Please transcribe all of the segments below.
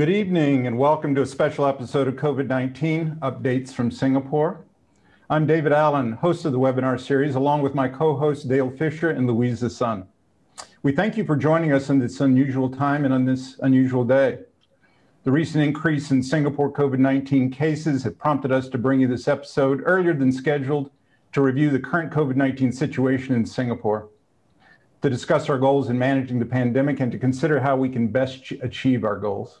Good evening and welcome to a special episode of COVID 19 Updates from Singapore. I'm David Allen, host of the webinar series, along with my co hosts Dale Fisher and Louisa Sun. We thank you for joining us in this unusual time and on this unusual day. The recent increase in Singapore COVID 19 cases have prompted us to bring you this episode earlier than scheduled to review the current COVID 19 situation in Singapore, to discuss our goals in managing the pandemic, and to consider how we can best achieve our goals.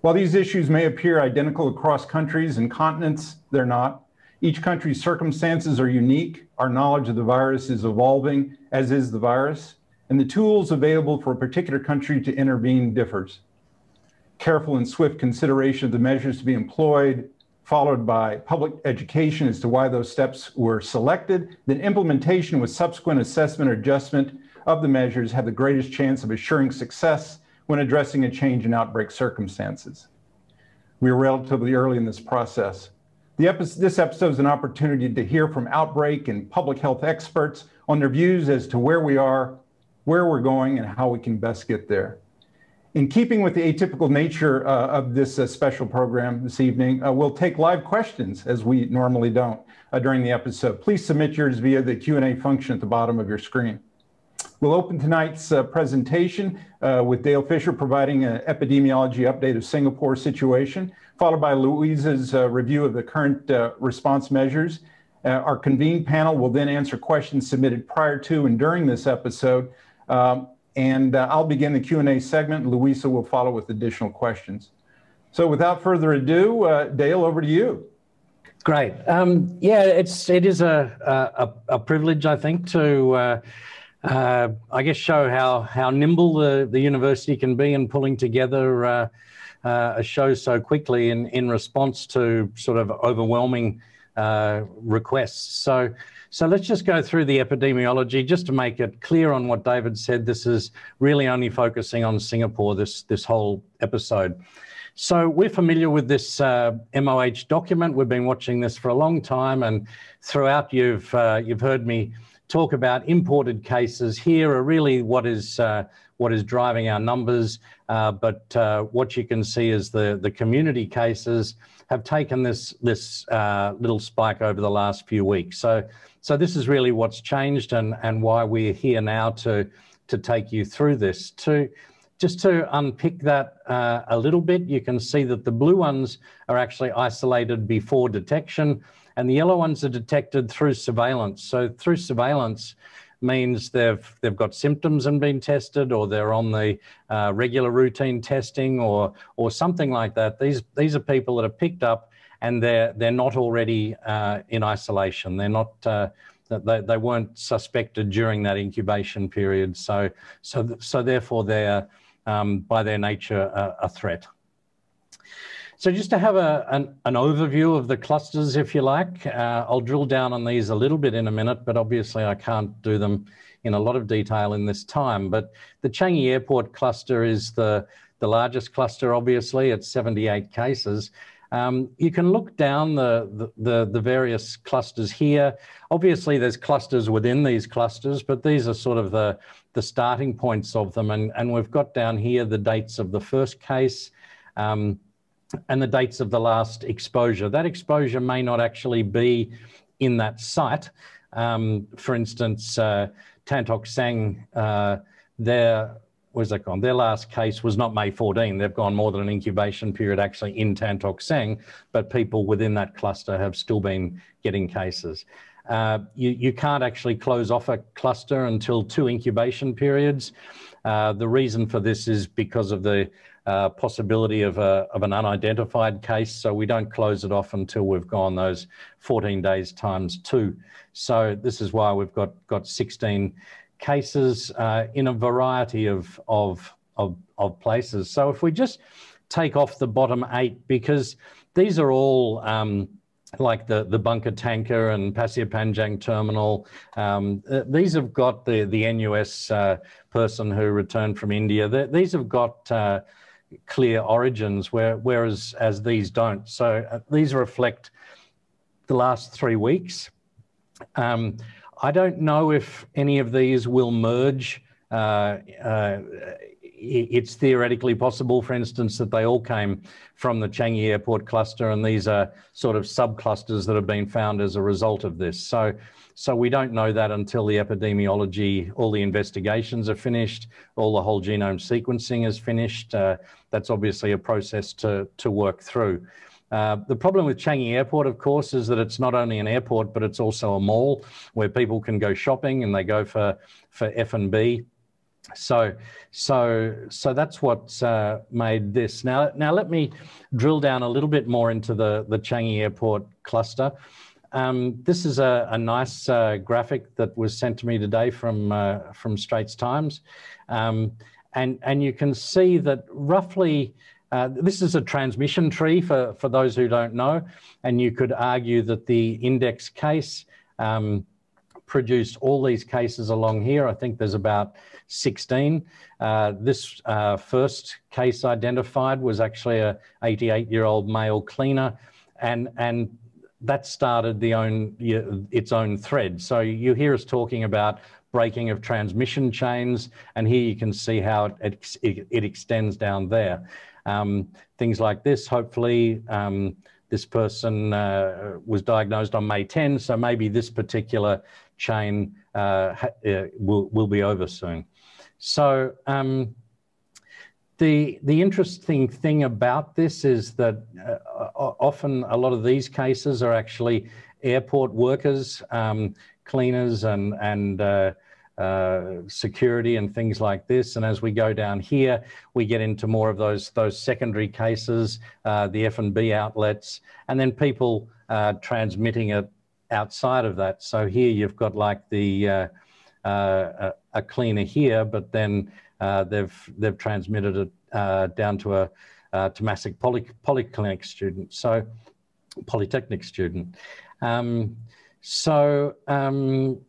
While these issues may appear identical across countries and continents, they're not. Each country's circumstances are unique. Our knowledge of the virus is evolving, as is the virus, and the tools available for a particular country to intervene differs careful and swift consideration of the measures to be employed, followed by public education as to why those steps were selected, then implementation with subsequent assessment or adjustment of the measures have the greatest chance of assuring success when addressing a change in outbreak circumstances. We are relatively early in this process. Epi this episode is an opportunity to hear from outbreak and public health experts on their views as to where we are, where we're going, and how we can best get there. In keeping with the atypical nature uh, of this uh, special program this evening, uh, we'll take live questions as we normally don't uh, during the episode. Please submit yours via the Q&A function at the bottom of your screen. We'll open tonight's uh, presentation uh, with Dale Fisher providing an epidemiology update of Singapore situation, followed by Louisa's review of the current response measures. our convened panel will then answer questions submitted prior to and during this episode. Um, and uh, I'll begin the Q&A segment. Louisa will follow with additional questions. So without further ado, uh, Dale, over to you. Great. Um, yeah, it's it is a a, a privilege, I think, to uh, uh, I guess show how how nimble the, the university can be in pulling together uh, uh, a show so quickly in in response to sort of overwhelming requests. So. So let's just go through the epidemiology just to make it clear on what David said. This is really only focusing on Singapore, this, this whole episode. So we're familiar with this uh, MOH document. We've been watching this for a long time, and throughout you've uh, you've heard me talk about imported cases. Here are really what is uh, what is driving our numbers, uh, but uh, what you can see is the the community cases have taken this this uh, little spike over the last few weeks. So so this is really what's changed and, and why we're here now to, to take you through this. To, just to unpick that uh, a little bit, you can see that the blue ones are actually isolated before detection and the yellow ones are detected through surveillance. So through surveillance means they've, they've got symptoms and been tested or they're on the uh, regular routine testing or, or something like that. These, these are people that are picked up and they're they're not already uh, in isolation. They're not uh, they, they weren't suspected during that incubation period. So so so therefore they're um, by their nature a, a, threat. So just to have a, an, an, overview of the clusters, if you like, uh, I'll drill down on these a little bit in a minute, but obviously I can't do them in a lot of detail in this time. But the Changi Airport cluster is the, the largest cluster, obviously, it's 78 cases. Um, you can look down the, the, the, various clusters here. Obviously, there's clusters within these clusters, but these are sort of the, the starting points of them. And, and we've got down here the dates of the first case um, and the dates of the last exposure. That exposure may not actually be in that site. Um, for instance, uh, Tan Tock Seng, uh, there where's that gone? Their last case was not May 14. They've gone more than an incubation period actually in Tan Sang, but people within that cluster have still been getting cases. Uh, you, you can't actually close off a cluster until two incubation periods. Uh, the reason for this is because of the uh, possibility of, a, of an unidentified case. So we don't close it off until we've gone those 14 days times two. So this is why we've got, got 16 cases uh, in a variety of, of, of, of, places. So if we just take off the bottom eight, because these are all um, like the, the bunker tanker and Pasir Panjang terminal. Um, uh, these have got the, the NUS uh, person who returned from India. The, these have got uh, clear origins, where, whereas as these don't. So uh, these reflect the last three weeks. Um, I don't know if any of these will merge uh, uh, it's theoretically possible, for instance, that they all came from the Changi Airport cluster, and these are sort of subclusters that have been found as a result of this. So, so we don't know that until the epidemiology, all the investigations are finished, all the whole genome sequencing is finished. Uh, that's obviously a process to, to work through. Uh, the problem with Changi Airport, of course, is that it's not only an airport, but it's also a mall where people can go shopping and they go for, for F&B. So, so, so that's what's uh, made this. Now, now let me drill down a little bit more into the, the Changi Airport cluster. Um, this is a, a nice uh, graphic that was sent to me today from, uh, from Straits Times. Um, and, and you can see that roughly uh, this is a transmission tree for, for those who don't know, and you could argue that the index case um, produced all these cases along here. I think there's about 16. Uh, this uh, first case identified was actually a 88-year-old male cleaner, and and that started the own its own thread. So you hear us talking about breaking of transmission chains, and here you can see how it, it, it extends down there. Um, things like this, hopefully, um, this person uh, was diagnosed on May 10, so maybe this particular chain uh, uh, will, will be over soon. So um, the, the interesting thing about this is that uh, often a lot of these cases are actually airport workers, um, cleaners and, and uh, security and things like this. And as we go down here, we get into more of those those secondary cases, uh, the F&B outlets, and then people uh, transmitting it outside of that. So here you've got like the uh, uh, a cleaner here, but then they've they've transmitted it down to a Temasek poly, polyclinic student, so polytechnic student. Um, so um,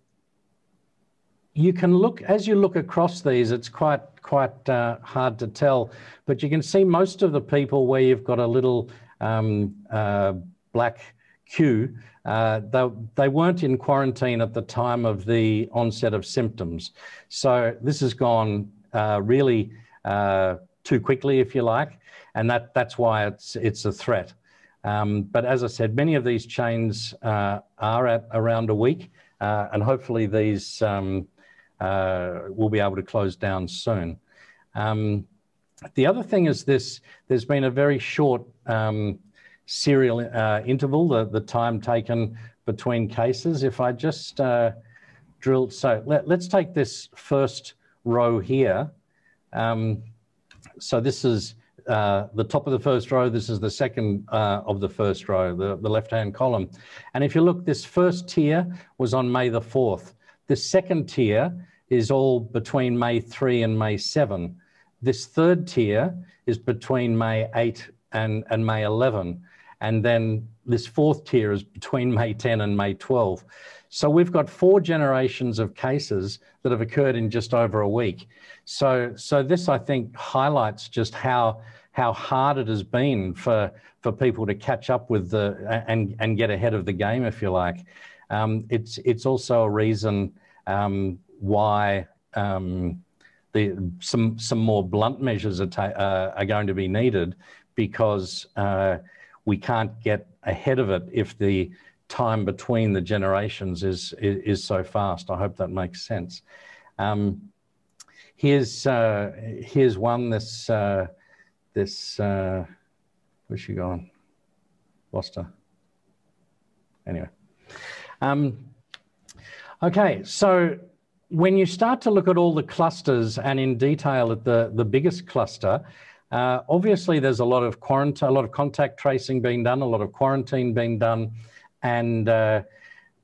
you can look as you look across these it's quite quite uh, hard to tell but you can see most of the people where you've got a little um, uh, black queue uh, they, they weren't in quarantine at the time of the onset of symptoms. So this has gone uh, really uh, too quickly if you like and that that's why it's it's a threat. Um, but as I said many of these chains uh, are at around a week and hopefully these um, uh, will be able to close down soon. Um, the other thing is this, there's been a very short um, serial uh, interval, the, the time taken between cases. If I just uh, drilled, so let, us take this first row here. Um, so this is uh, the top of the first row, this is the second uh, of the first row, the, the left-hand column. And if you look, this first tier was on May the 4th. The second tier is all between May 3 and May 7. This third tier is between May 8 and, and May 11. And then this fourth tier is between May 10 and May 12. So we've got four generations of cases that have occurred in just over a week. So, so this, I think, highlights just how, how hard it has been for, for people to catch up with the, and, and get ahead of the game, if you like. Um, it's, it's also a reason um, why um, the, some, some more blunt measures are, uh, are going to be needed because uh, we can't get ahead of it if the time between the generations is, is, is so fast. I hope that makes sense. Um, here's, uh, here's one, this, uh, this uh, where's she gone? Lost her. Anyway. Um, okay, so when you start to look at all the clusters and in detail at the, the biggest cluster, uh, obviously there's a lot of quarantine, a lot of contact tracing being done, a lot of quarantine being done. And, uh,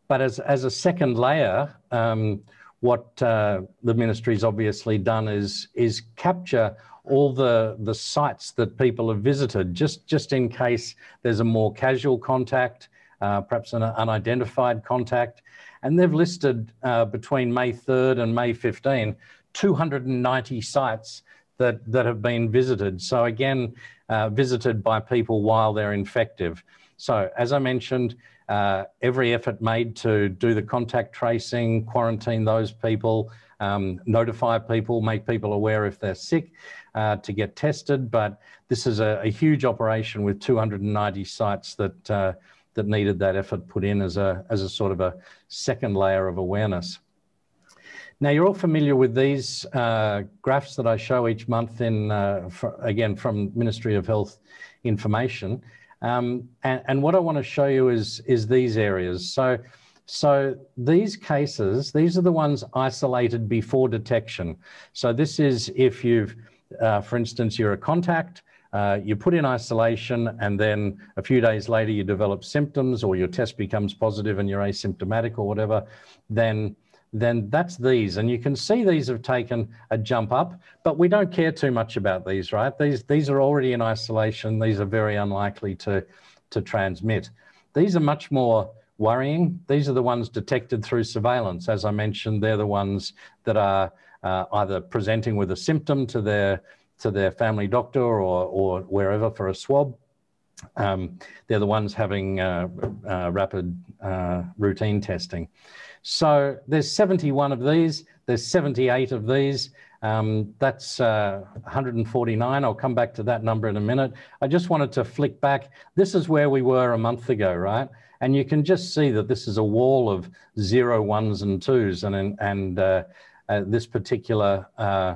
but as, as a second layer, um, what uh, the ministry's obviously done is, is capture all the, the sites that people have visited, just, just in case there's a more casual contact, uh, perhaps an unidentified contact. And they've listed uh, between May 3rd and May 15, 290 sites that, that have been visited. So again, uh, visited by people while they're infective. So as I mentioned, uh, every effort made to do the contact tracing, quarantine those people, um, notify people, make people aware if they're sick uh, to get tested. But this is a, a, huge operation with 290 sites that uh, that needed that effort put in as a as a sort of a second layer of awareness. Now you're all familiar with these uh, graphs that I show each month in uh, for, again from Ministry of Health information. Um, and, and, what I want to show you is, is these areas. So so these cases, these are the ones isolated before detection. So this is if you've, uh, for instance, you're a contact, uh, you put in isolation and then a few days later you develop symptoms or your test becomes positive and you're asymptomatic or whatever, then then that's these. And you can see these have taken a jump up, but we don't care too much about these, right? These, these are already in isolation. These are very unlikely to, to transmit. These are much more worrying. These are the ones detected through surveillance. As I mentioned, they're the ones that are uh, either presenting with a symptom to their to their family doctor or, or wherever for a swab. Um, they're the ones having uh, uh, rapid uh, routine testing. So there's 71 of these. There's 78 of these. Um, that's uh, 149. I'll come back to that number in a minute. I just wanted to flick back. This is where we were a month ago, right? And you can just see that this is a wall of zero, ones, and twos. And, and uh, uh, this particular uh,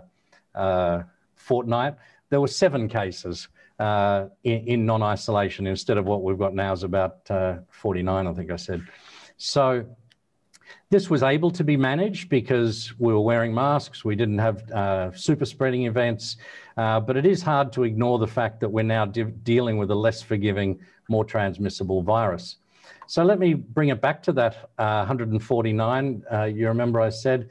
uh, fortnight, there were seven cases uh, in, in non isolation instead of what we've got now is about 49, I think I said. So this was able to be managed because we were wearing masks, we didn't have uh, super spreading events, uh, but it is hard to ignore the fact that we're now de dealing with a less forgiving, more transmissible virus. So let me bring it back to that uh, 149. Uh, you remember I said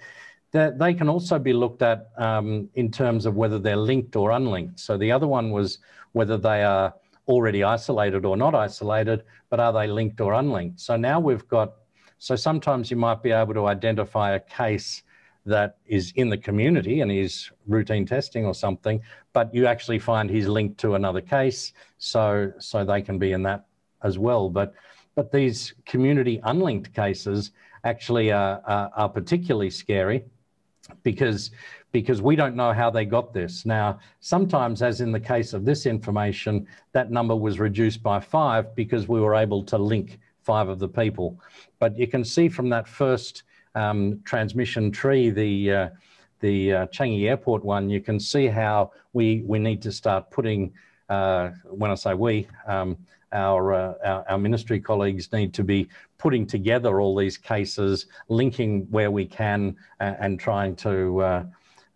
they can also be looked at um, in terms of whether they're linked or unlinked. So the other one was whether they are already isolated or not isolated, but are they linked or unlinked? So now we've got, so sometimes you might be able to identify a case that is in the community and he's routine testing or something, but you actually find he's linked to another case, so so they can be in that as well. But but these community unlinked cases actually are, are, are particularly scary because because we don't know how they got this. Now, sometimes, as in the case of this information, that number was reduced by five because we were able to link five of the people. But you can see from that first um, transmission tree, the uh, the uh, Changi Airport one, you can see how we we need to start putting. Uh, when I say we, um, our, uh, our, our, ministry colleagues need to be putting together all these cases, linking where we can, uh, and trying to uh,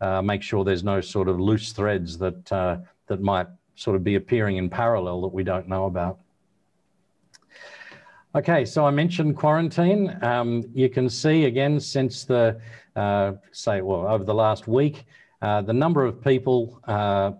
uh, make sure there's no sort of loose threads that uh, that might sort of be appearing in parallel that we don't know about. Okay, so I mentioned quarantine. Um, you can see again since the uh, say well over the last week, the number of people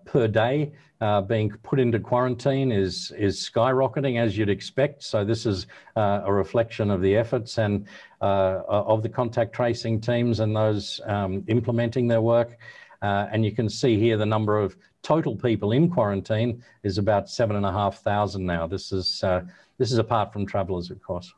per day uh, being put into quarantine is is skyrocketing as you'd expect. So this is uh, a reflection of the efforts and uh, of the contact tracing teams and those um, implementing their work. Uh, and you can see here the number of total people in quarantine is about seven and a half thousand now. This is uh, this is apart from travellers, of course.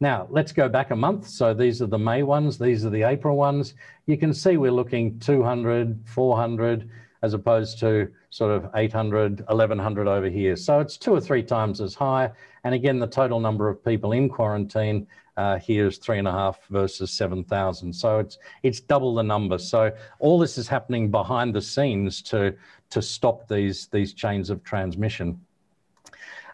Now, let's go back a month. So these are the May ones, these are the April ones. You can see we're looking 200, 400, as opposed to sort of 800, 1100 over here. So it's two or three times as high. And again, the total number of people in quarantine uh, here is three and a half versus 7,000. So it's, it's double the number. So all this is happening behind the scenes to, to stop these, these chains of transmission.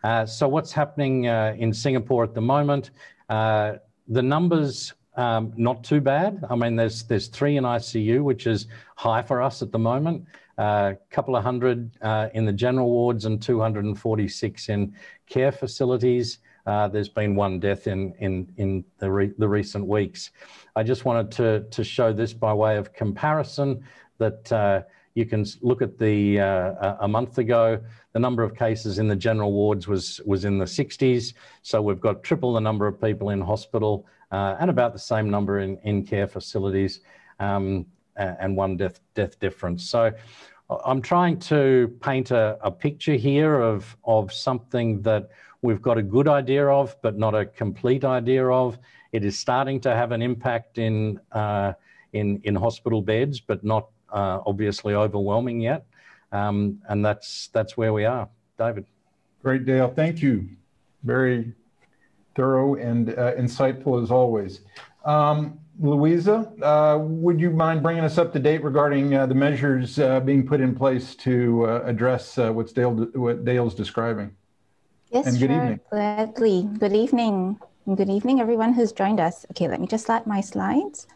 Uh, so what's happening uh, in Singapore at the moment? Uh, the numbers um, not too bad. I mean, there's there's three in ICU, which is high for us at the moment a uh, couple of hundred uh, in the general wards and 246 in care facilities. Uh, there's been one death in, in, in the, re the recent weeks. I just wanted to, to show this by way of comparison that uh, you can look at the uh, a month ago, the number of cases in the general wards was, was in the 60s. So we've got triple the number of people in hospital uh, and about the same number in, in care facilities. Um, and one death death difference. So I'm trying to paint a, a picture here of, of something that we've got a good idea of, but not a complete idea of. It is starting to have an impact in, uh, in, in hospital beds, but not uh, obviously overwhelming yet. Um, and that's, that's where we are. David. Great, Dale. Thank you. Very thorough and uh, insightful as always. Um, Louisa, uh, would you mind bringing us up to date regarding uh, the measures uh, being put in place to uh, address uh, what's Dale, what Dale's describing? Yes, and good sure. evening. Gladly. Good evening. Good evening, everyone who's joined us. Okay, let me just slide my slides.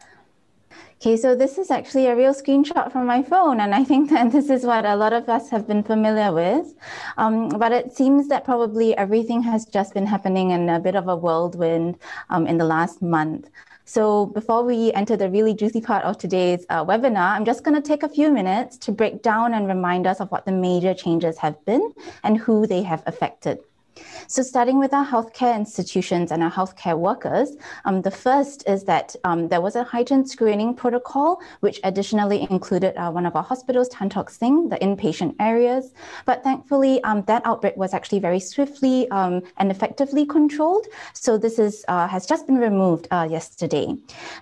Okay, so this is actually a real screenshot from my phone, and I think that this is what a lot of us have been familiar with. Um, but it seems that probably everything has just been happening in a bit of a whirlwind um, in the last month. So before we enter the really juicy part of today's uh, webinar, I'm just going to take a few minutes to break down and remind us of what the major changes have been and who they have affected. So starting with our healthcare institutions and our healthcare workers, um, the first is that um, there was a heightened screening protocol, which additionally included uh, one of our hospitals, Tan Tock Seng, the inpatient areas. But thankfully, um, that outbreak was actually very swiftly um, and effectively controlled. So this is uh, has just been removed uh, yesterday.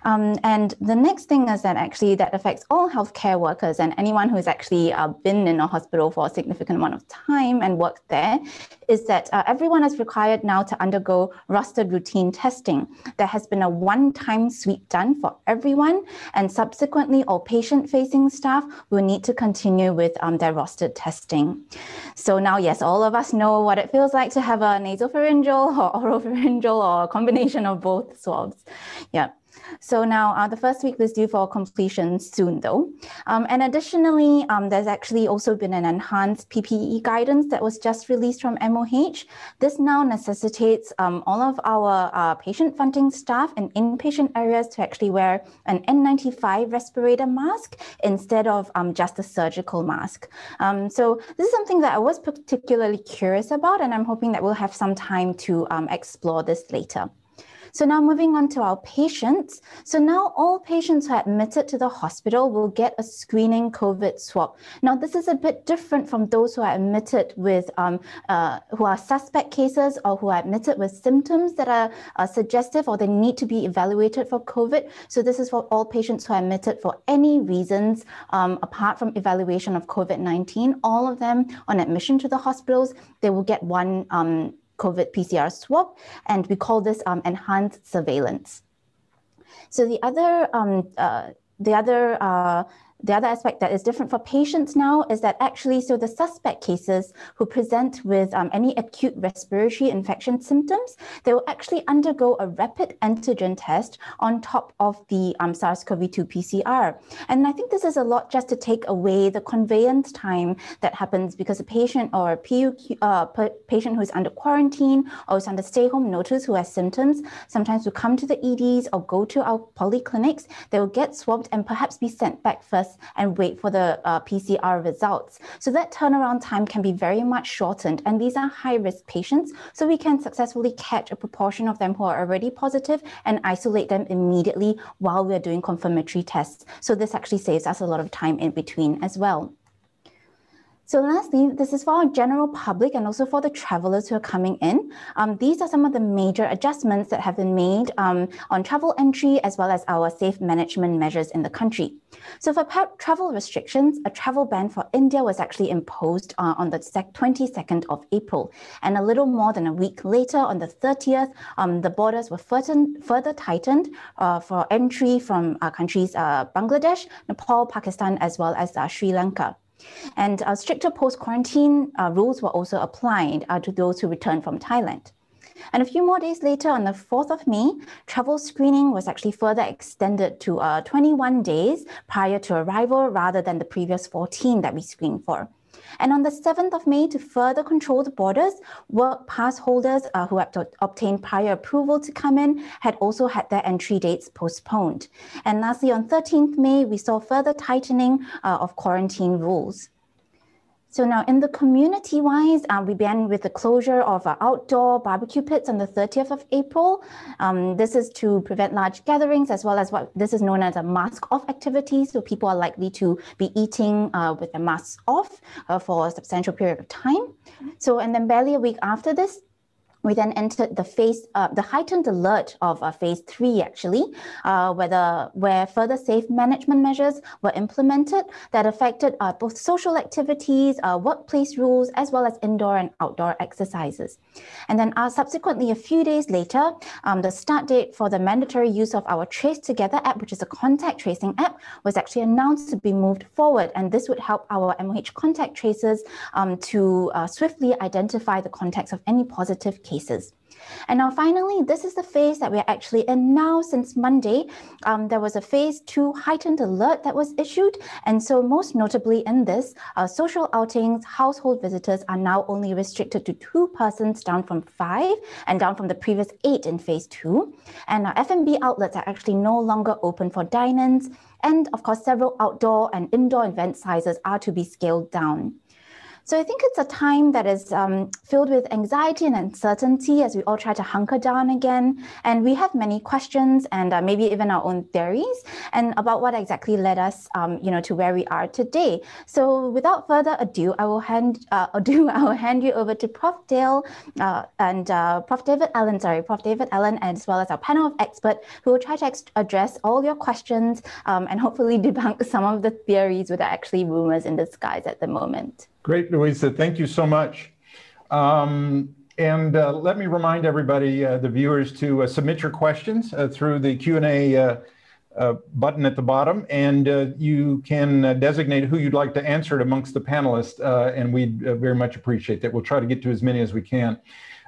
Um, and the next thing is that actually that affects all healthcare workers and anyone who's actually uh, been in a hospital for a significant amount of time and worked there, is that uh, everyone is required now to undergo rostered routine testing. There has been a one-time sweep done for everyone, and subsequently, all patient-facing staff will need to continue with um, their rostered testing. So now, yes, all of us know what it feels like to have a nasopharyngeal or oropharyngeal or a combination of both swabs. Yeah. So now uh, the first week is due for completion soon though. Um, and additionally, um, there's actually also been an enhanced PPE guidance that was just released from MOH. This now necessitates um, all of our uh, patient funding staff in inpatient areas to actually wear an N95 respirator mask instead of um, just a surgical mask. Um, so this is something that I was particularly curious about, and I'm hoping that we'll have some time to um, explore this later. So now moving on to our patients. So now all patients who are admitted to the hospital will get a screening COVID swab. Now this is a bit different from those who are admitted with, um, uh, who are suspect cases or who are admitted with symptoms that are uh, suggestive or they need to be evaluated for COVID. So this is for all patients who are admitted for any reasons um, apart from evaluation of COVID-19. All of them on admission to the hospitals, they will get one um, COVID PCR swab, and we call this um, enhanced surveillance. So the other um, uh, the other uh, the other aspect that is different for patients now is that actually, so the suspect cases who present with um, any acute respiratory infection symptoms, they will actually undergo a rapid antigen test on top of the um, SARS-CoV-2 PCR. And I think this is a lot just to take away the conveyance time that happens because a patient or a PUQ, uh, patient who is under quarantine or is under stay-home notice who has symptoms, sometimes will come to the EDs or go to our polyclinics, they will get swabbed and perhaps be sent back first and wait for the uh, PCR results. So that turnaround time can be very much shortened. And these are high risk patients. So we can successfully catch a proportion of them who are already positive and isolate them immediately while we're doing confirmatory tests. So this actually saves us a lot of time in between as well. So lastly, this is for our general public and also for the travelers who are coming in. Um, these are some of the major adjustments that have been made um, on travel entry as well as our safe management measures in the country. So for travel restrictions, a travel ban for India was actually imposed uh, on the 22nd of April. And a little more than a week later, on the 30th, um, the borders were further, further tightened uh, for entry from uh, countries uh, Bangladesh, Nepal, Pakistan, as well as uh, Sri Lanka. And uh, stricter post-quarantine uh, rules were also applied uh, to those who returned from Thailand. And a few more days later, on the 4th of May, travel screening was actually further extended to uh, 21 days prior to arrival rather than the previous 14 that we screened for. And on the 7th of May, to further control the borders, work pass holders uh, who had to obtained prior approval to come in had also had their entry dates postponed. And lastly, on 13th May, we saw further tightening uh, of quarantine rules. So now in the community wise, uh, we began with the closure of our outdoor barbecue pits on the 30th of April. Um, this is to prevent large gatherings as well as what this is known as a mask off activity. So people are likely to be eating uh, with their masks off uh, for a substantial period of time. So, and then barely a week after this, we then entered the phase, uh, the heightened alert of uh, phase three, actually, uh, where, the, where further safe management measures were implemented that affected uh, both social activities, uh, workplace rules, as well as indoor and outdoor exercises. And then uh, subsequently, a few days later, um, the start date for the mandatory use of our Trace Together app, which is a contact tracing app, was actually announced to be moved forward. And this would help our MOH contact tracers um, to swiftly identify the contacts of any positive cases cases. And now finally, this is the phase that we're actually in now since Monday. Um, there was a phase two heightened alert that was issued. And so most notably in this, uh, social outings, household visitors are now only restricted to two persons down from five and down from the previous eight in phase two. And our F&B outlets are actually no longer open for dine-ins. And of course, several outdoor and indoor event sizes are to be scaled down. So I think it's a time that is um, filled with anxiety and uncertainty as we all try to hunker down again. And we have many questions and uh, maybe even our own theories and about what exactly led us, um, you know, to where we are today. So without further ado, I will hand uh, ado, I will hand you over to Prof. Dale uh, and uh, Prof. David Allen, sorry, Prof. David Allen, as well as our panel of experts who will try to address all your questions um, and hopefully debunk some of the theories that are actually rumors in disguise at the moment. Great, Louisa. Thank you so much. Um, and uh, let me remind everybody, uh, the viewers, to uh, submit your questions uh, through the Q&A uh, uh, button at the bottom, and you can designate who you'd like to answer it amongst the panelists, and we'd very much appreciate that. We'll try to get to as many as we can.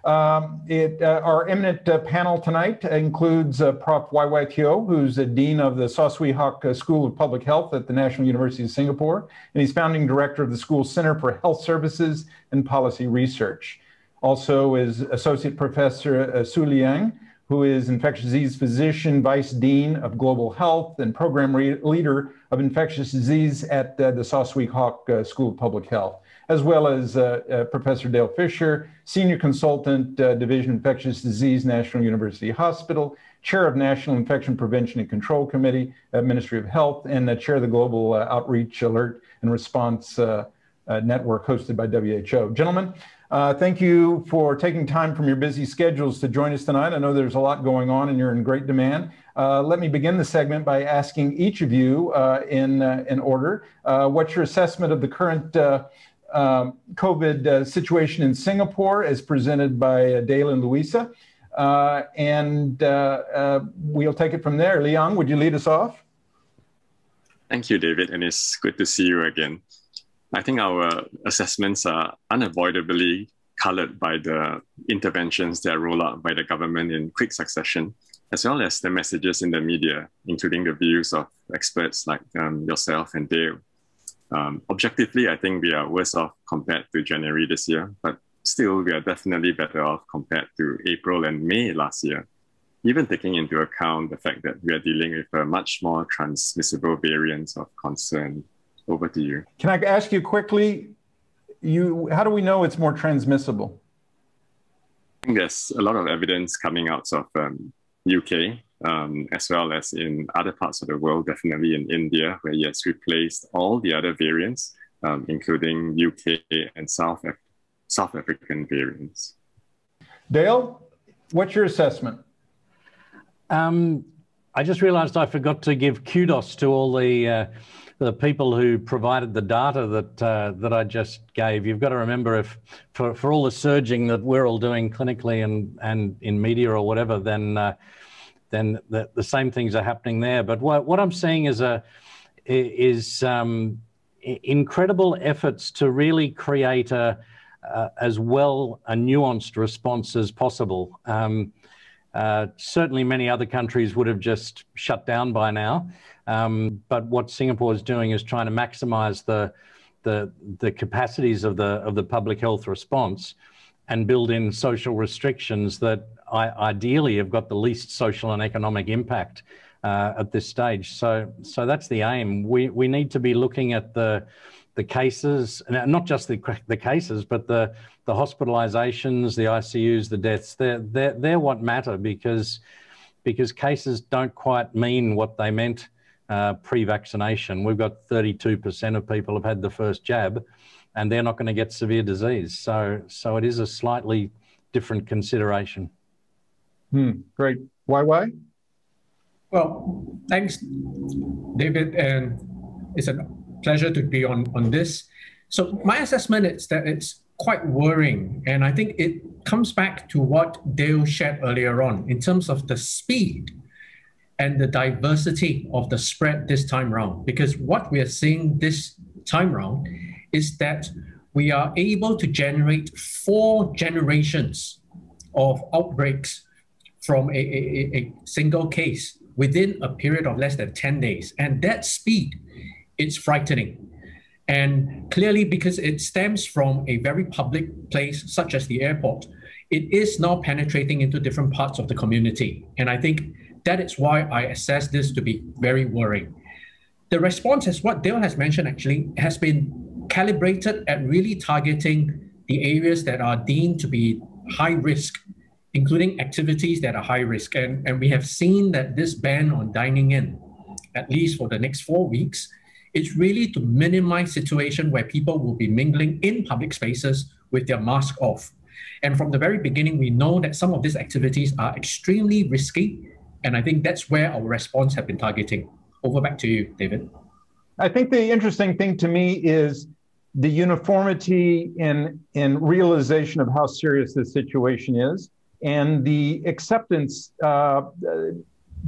Um, it, uh, our eminent uh, panel tonight includes uh, Prof. Wai Teo, who's the Dean of the Saw Swee Hock uh, School of Public Health at the National University of Singapore, and he's founding director of the school's Center for Health Services and Policy Research. Also is Associate Professor uh, Hsu Li Yang, who is infectious disease physician, vice dean of global health, and program leader of infectious disease at uh, the Saw Swee Hock uh, School of Public Health as well as uh, uh, Professor Dale Fisher, Senior Consultant, uh, Division of Infectious Disease, National University Hospital, Chair of National Infection Prevention and Control Committee at Ministry of Health, and Chair of the Global Outreach Alert and Response Network hosted by WHO. Gentlemen, uh, thank you for taking time from your busy schedules to join us tonight. I know there's a lot going on and you're in great demand. Uh, let me begin the segment by asking each of you uh, in, in order, what's your assessment of the current um, COVID uh, situation in Singapore as presented by uh, Dale and Louisa. Uh, and uh, uh, we'll take it from there. Li Yang, would you lead us off? Thank you, David, and it's good to see you again. I think our assessments are unavoidably colored by the interventions that are rolled out by the government in quick succession, as well as the messages in the media, including the views of experts like um, yourself and Dale um, objectively, I think we are worse off compared to January this year, but still, we are definitely better off compared to April and May last year, even taking into account the fact that we are dealing with a much more transmissible variant of concern. Over to you. Can I ask you quickly? You, how do we know it's more transmissible? I think there's a lot of evidence coming out of um, UK um, as well as in other parts of the world, definitely in India, where he has replaced all the other variants, um, including UK and South, Af South African variants. Dale, what's your assessment? Um, I just realized I forgot to give kudos to all the uh, the people who provided the data that uh, that I just gave. You've got to remember if for, for all the surging that we're all doing clinically and and in media or whatever, then uh, then the, the same things are happening there. But what, what I'm seeing is a is um, incredible efforts to really create a uh, as well a nuanced response as possible. Um, uh, certainly, many other countries would have just shut down by now. Um, but what Singapore is doing is trying to maximise the, the the capacities of the of the public health response and build in social restrictions that I, ideally have got the least social and economic impact uh, at this stage. So, so that's the aim. We, we need to be looking at the, the cases, not just the, the cases, but the, the hospitalizations, the ICUs, the deaths, they're, they're, they're what matter because, because cases don't quite mean what they meant uh, pre-vaccination. We've got 32% of people have had the first jab and they're not going to get severe disease. So, so it is a slightly different consideration. Hmm, great. Why, why? Well, thanks, David. And it's a pleasure to be on, on this. So my assessment is that it's quite worrying. And I think it comes back to what Dale shared earlier on in terms of the speed and the diversity of the spread this time round. Because what we are seeing this time round is that we are able to generate four generations of outbreaks from a, a, a single case within a period of less than 10 days. And that speed, it's frightening. And clearly, because it stems from a very public place such as the airport, it is now penetrating into different parts of the community. And I think that is why I assess this to be very worrying. The response, as what Dale has mentioned, actually has been calibrated at really targeting the areas that are deemed to be high risk, including activities that are high risk. And, and we have seen that this ban on dining in, at least for the next four weeks, is really to minimize situation where people will be mingling in public spaces with their mask off. And from the very beginning, we know that some of these activities are extremely risky and I think that's where our response have been targeting. Over back to you, David. I think the interesting thing to me is the uniformity in in realization of how serious this situation is, and the acceptance, uh,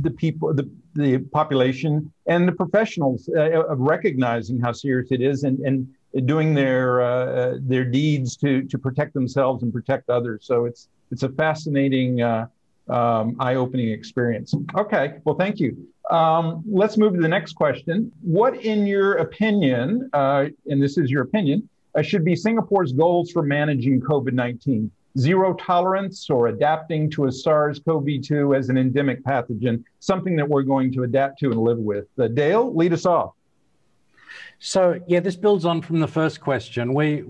the people, the the population, and the professionals uh, of recognizing how serious it is, and and doing their uh, their deeds to to protect themselves and protect others. So it's it's a fascinating uh, um, eye-opening experience. Okay, well, thank you. Um, let's move to the next question. What, in your opinion, uh, and this is your opinion, uh, should be Singapore's goals for managing COVID-19? Zero tolerance or adapting to a SARS-CoV-2 as an endemic pathogen, something that we're going to adapt to and live with. Uh, Dale, lead us off. So yeah, this builds on from the first question. We,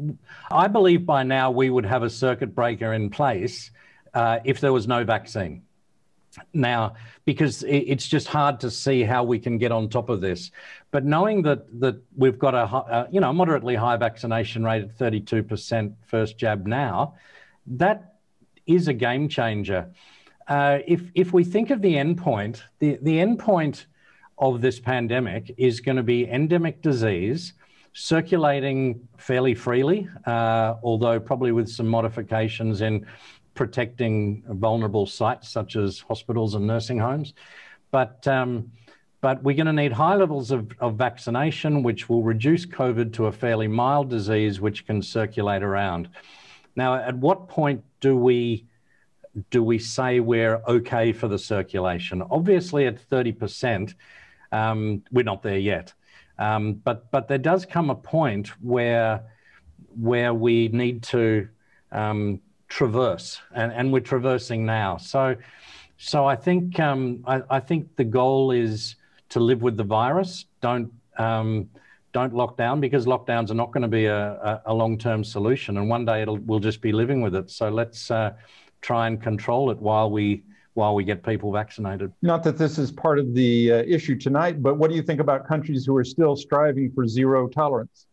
I believe by now we would have a circuit breaker in place uh, if there was no vaccine. Now, because it's just hard to see how we can get on top of this, but knowing that that we've got a, a you know moderately high vaccination rate at 32% first jab now, that is a game changer. Uh, if if we think of the endpoint, the the endpoint of this pandemic is going to be endemic disease circulating fairly freely, uh, although probably with some modifications in protecting vulnerable sites such as hospitals and nursing homes. But, um, but we're going to need high levels of, of vaccination, which will reduce COVID to a fairly mild disease which can circulate around. Now, at what point do we do we say we're okay for the circulation? Obviously, at 30%, um, we're not there yet. Um, but but there does come a point where where we need to um, traverse, and, and we're traversing now. So, so I think um, I, I, think the goal is to live with the virus. Don't um, don't lock down because lockdowns are not going to be a, a, a long-term solution, and one day it'll we'll just be living with it. So let's uh, try and control it while we while we get people vaccinated. Not that this is part of the uh, issue tonight, but what do you think about countries who are still striving for zero tolerance?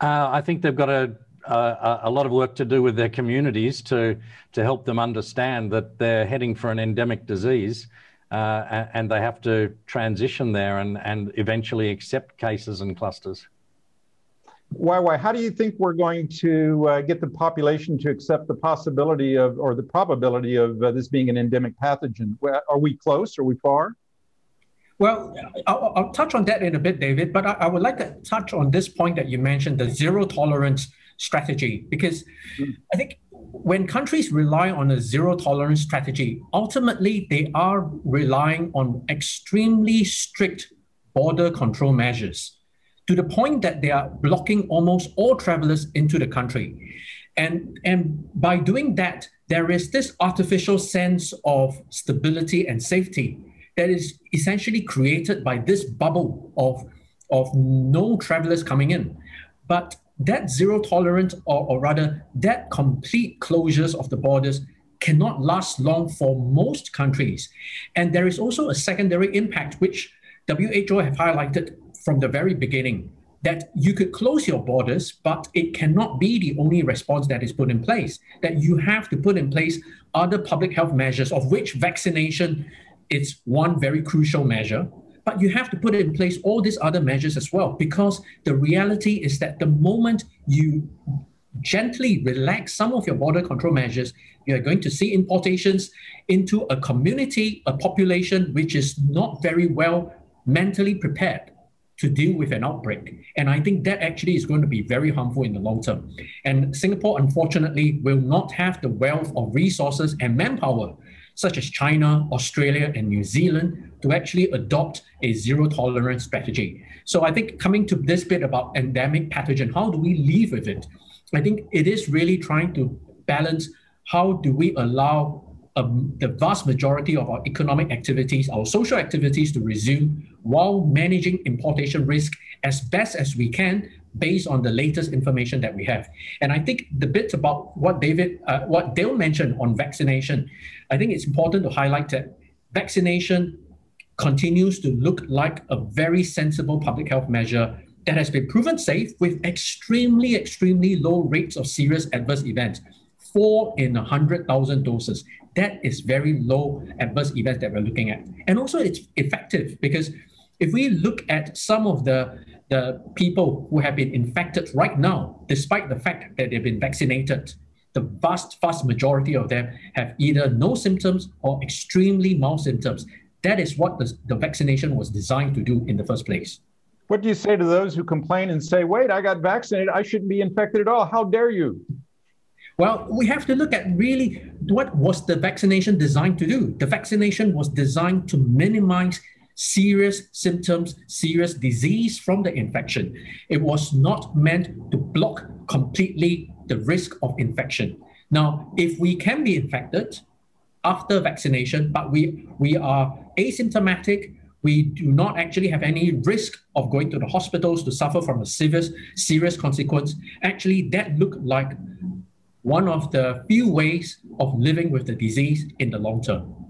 Uh, I think they've got to uh, a lot of work to do with their communities to, to help them understand that they're heading for an endemic disease uh, and they have to transition there and, and eventually accept cases and clusters. YY? How do you think we're going to uh, get the population to accept the possibility of, or the probability of uh, this being an endemic pathogen? Are we close? Are we far? Well, I'll, I'll, touch on that in a bit, David, but I, I, would like to touch on this point that you mentioned the zero tolerance strategy because mm. I think when countries rely on a zero tolerance strategy, ultimately they are relying on extremely strict border control measures to the point that they are blocking almost all travelers into the country. And, and by doing that, there is this artificial sense of stability and safety that is essentially created by this bubble of of no travelers coming in. But that zero tolerance, or, or rather, that complete closures of the borders cannot last long for most countries. And there is also a secondary impact, which WHO have highlighted from the very beginning that you could close your borders, but it cannot be the only response that is put in place. That you have to put in place other public health measures, of which vaccination is one very crucial measure. But you have to put in place all these other measures as well, because the reality is that the moment you gently relax some of your border control measures, you're going to see importations into a community, a population which is not very well mentally prepared to deal with an outbreak. And I think that actually is going to be very harmful in the long term. And Singapore, unfortunately, will not have the wealth of resources and manpower, such as China, Australia, and New Zealand, to actually adopt a zero tolerance strategy. So I think coming to this bit about endemic pathogen, how do we live with it? I think it is really trying to balance how do we allow um, the vast majority of our economic activities, our social activities to resume while managing importation risk as best as we can based on the latest information that we have. And I think the bit about what David, uh, what Dale mentioned on vaccination, I think it's important to highlight that vaccination continues to look like a very sensible public health measure that has been proven safe with extremely, extremely low rates of serious adverse events four in 100,000 doses. That is very low adverse events that we're looking at. And also it's effective because if we look at some of the, the people who have been infected right now, despite the fact that they've been vaccinated, the vast, vast majority of them have either no symptoms or extremely mild symptoms. That is what the, the vaccination was designed to do in the first place. What do you say to those who complain and say, wait, I got vaccinated, I shouldn't be infected at all? How dare you? Well, we have to look at really what was the vaccination designed to do. The vaccination was designed to minimize serious symptoms, serious disease from the infection. It was not meant to block completely the risk of infection. Now, if we can be infected after vaccination, but we, we are asymptomatic, we do not actually have any risk of going to the hospitals to suffer from a serious, serious consequence. Actually, that looked like one of the few ways of living with the disease in the long term.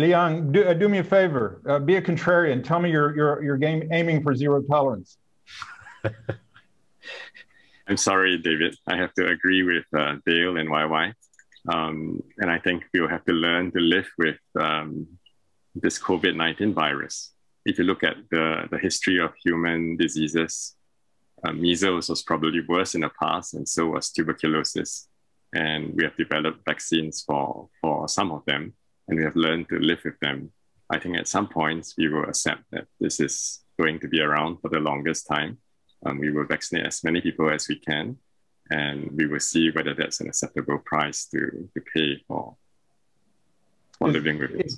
Li Yang, do, uh, do me a favor. Uh, be a contrarian. Tell me you're, you're, you're game, aiming for zero tolerance. I'm sorry, David. I have to agree with uh, Dale and YY. Um, and I think we'll have to learn to live with um, this COVID 19 virus. If you look at the, the history of human diseases, uh, measles was probably worse in the past, and so was tuberculosis and we have developed vaccines for, for some of them, and we have learned to live with them. I think at some points we will accept that this is going to be around for the longest time. Um, we will vaccinate as many people as we can, and we will see whether that's an acceptable price to, to pay for, for is, living with it.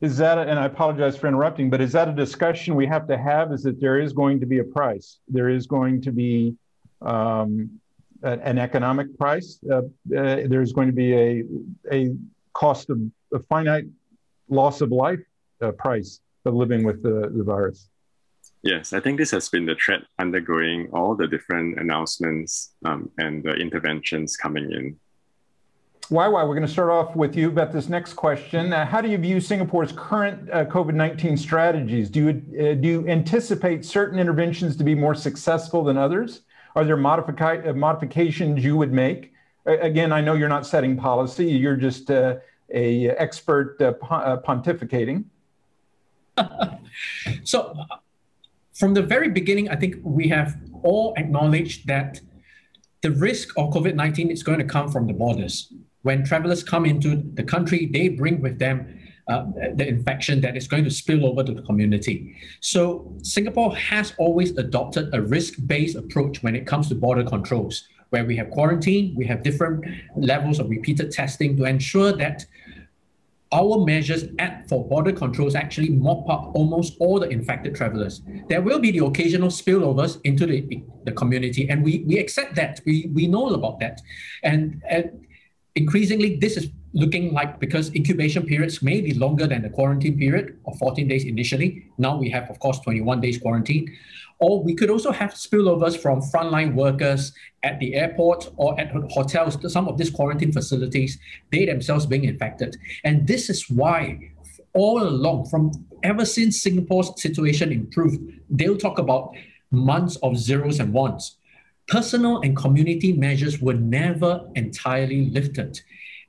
Is that, a, and I apologize for interrupting, but is that a discussion we have to have? Is that there is going to be a price? There is going to be um, an economic price. Uh, uh, there's going to be a, a cost of a finite loss of life uh, price of living with the, the virus. Yes, I think this has been the threat undergoing all the different announcements um, and the interventions coming in. YY? We're going to start off with you about this next question. Uh, how do you view Singapore's current uh, COVID 19 strategies? Do you, uh, do you anticipate certain interventions to be more successful than others? Are there modifica- uh, modifications you would make? Again, I know you're not setting policy. You're just uh, a expert uh, uh pontificating. so, from the very beginning, I think we have all acknowledged that the risk of COVID 19 is going to come from the borders. When travelers come into the country, they bring with them uh, the infection that is going to spill over to the community. So Singapore has always adopted a risk-based approach when it comes to border controls, where we have quarantine, we have different levels of repeated testing to ensure that our measures at for border controls actually mop up almost all the infected travelers. There will be the occasional spillovers into the, the community, and we, we accept that. We, we know about that. And, and increasingly, this is looking like because incubation periods may be longer than the quarantine period of 14 days initially. Now we have, of course, 21 days quarantine. Or we could also have spillovers from frontline workers at the airport or at hotels, some of these quarantine facilities, they themselves being infected. And this is why all along, from ever since Singapore's situation improved, they'll talk about months of zeros and ones. Personal and community measures were never entirely lifted.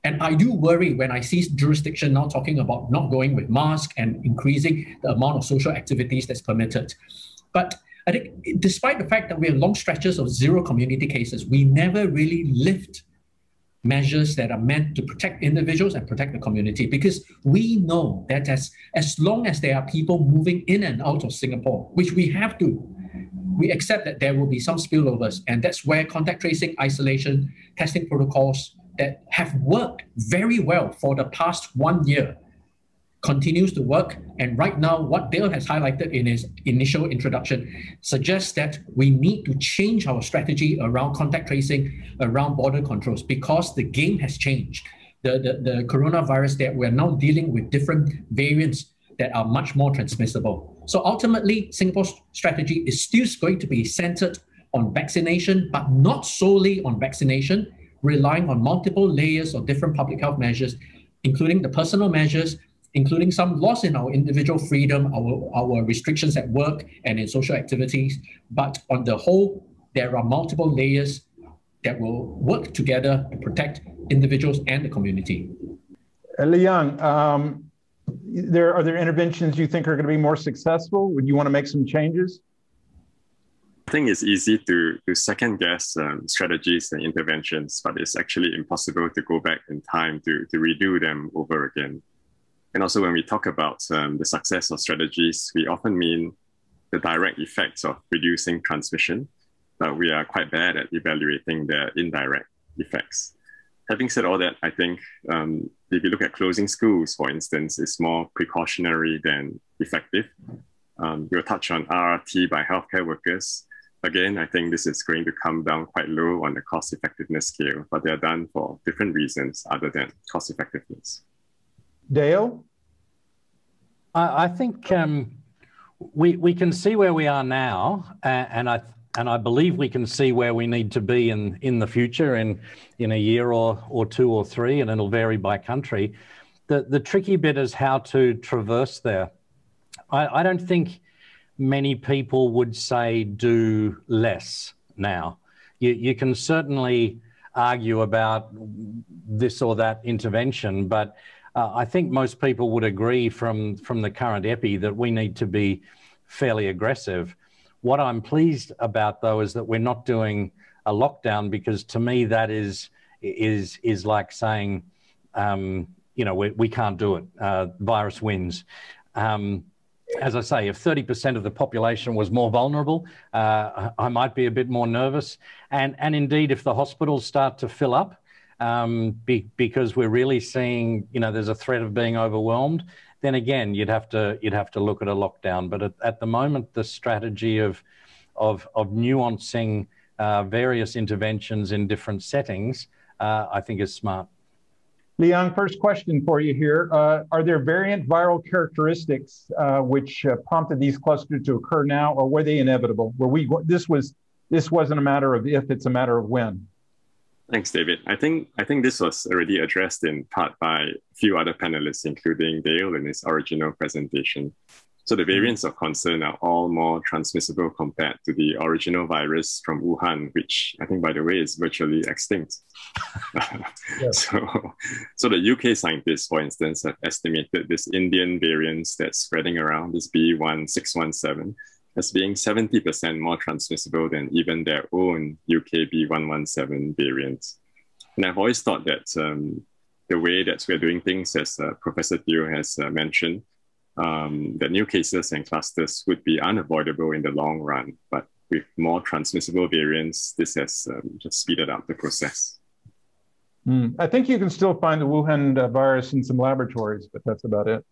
And I do worry when I see jurisdiction now talking about not going with masks and increasing the amount of social activities that's permitted. But I think despite the fact that we have long stretches of zero community cases, we never really lift measures that are meant to protect individuals and protect the community because we know that as, as long as there are people moving in and out of Singapore, which we have to, we accept that there will be some spillovers. And that's where contact tracing, isolation, testing protocols that have worked very well for the past one year continues to work. And right now, what Dale has highlighted in his initial introduction suggests that we need to change our strategy around contact tracing, around border controls, because the game has changed. The, the, the coronavirus that we're now dealing with different variants that are much more transmissible. So ultimately, Singapore's strategy is still going to be centered on vaccination, but not solely on vaccination, relying on multiple layers of different public health measures, including the personal measures, including some loss in our individual freedom, our, our restrictions at work and in social activities. But on the whole, there are multiple layers that will work together to protect individuals and the community. Uh, Li Yang, um, there are there interventions you think are going to be more successful? Would you want to make some changes? I think it's easy to, to second guess um, strategies and interventions, but it's actually impossible to go back in time to, to redo them over again. And also, when we talk about um, the success of strategies, we often mean the direct effects of reducing transmission, but we are quite bad at evaluating the indirect effects. Having said all that, I think um, if you look at closing schools, for instance, it's more precautionary than effective. Um, we'll touch on RRT by healthcare workers. Again, I think this is going to come down quite low on the cost effectiveness scale, but they're done for different reasons other than cost effectiveness. Dale? I, I think um, we, we can see where we are now, and, and I and I believe we can see where we need to be in, in the future in, in a year or, or two or three, and it'll vary by country. The, the tricky bit is how to traverse there. I, I don't think many people would say do less now. You, you can certainly argue about this or that intervention, but uh, I think most people would agree from, from the current EPI that we need to be fairly aggressive. What I'm pleased about, though, is that we're not doing a lockdown because to me that is is is like saying, um, you know, we, we can't do it. Uh, virus wins. Um, as I say, if 30% of the population was more vulnerable, uh, I might be a bit more nervous. And and indeed, if the hospitals start to fill up, um, be, because we're really seeing, you know, there's a threat of being overwhelmed, then again, you'd have to you'd have to look at a lockdown. But at, at the moment, the strategy of of, of nuancing uh, various interventions in different settings, uh, I think is smart. Li Yang, first question for you here. Uh, are there variant viral characteristics uh, which uh, prompted these clusters to occur now, or were they inevitable? Were we this was this wasn't a matter of if, it's a matter of when? Thanks, David. I think I think this was already addressed in part by a few other panelists, including Dale in his original presentation. So the mm-hmm. variants of concern are all more transmissible compared to the original virus from Wuhan, which I think, by the way, is virtually extinct. so, so the UK scientists, for instance, have estimated this Indian variant that's spreading around, this B1617, as being 70% more transmissible than even their own UK B117 variant. And I've always thought that um, the way that we're doing things, as uh, Professor Teo has uh, mentioned, um, that new cases and clusters would be unavoidable in the long run. But with more transmissible variants, this has um, just speeded up the process. Mm. I think you can still find the Wuhan uh, virus in some laboratories, but that's about it.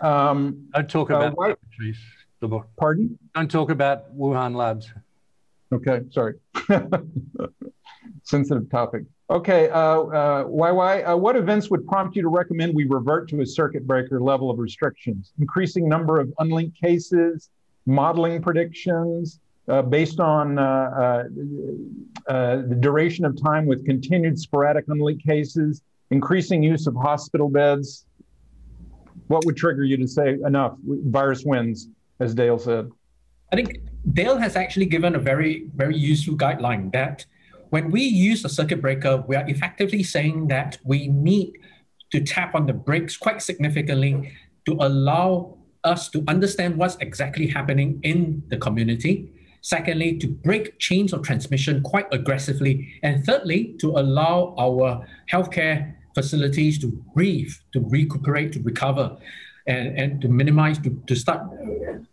Um, I'd talk about uh, laboratories the book. Pardon? Don't talk about Wuhan labs. Okay, sorry. Sensitive topic. Okay, uh, uh, YY, uh, what events would prompt you to recommend we revert to a circuit breaker level of restrictions? Increasing number of unlinked cases, modeling predictions uh, based on uh, uh, uh, the duration of time with continued sporadic unlinked cases, increasing use of hospital beds. What would trigger you to say enough? Virus wins, as Dale said. I think Dale has actually given a very, very useful guideline that when we use a circuit breaker, we are effectively saying that we need to tap on the brakes quite significantly to allow us to understand what's exactly happening in the community. Secondly, to break chains of transmission quite aggressively. And thirdly, to allow our healthcare facilities to breathe, to recuperate, to recover, and, and to minimize, to, to start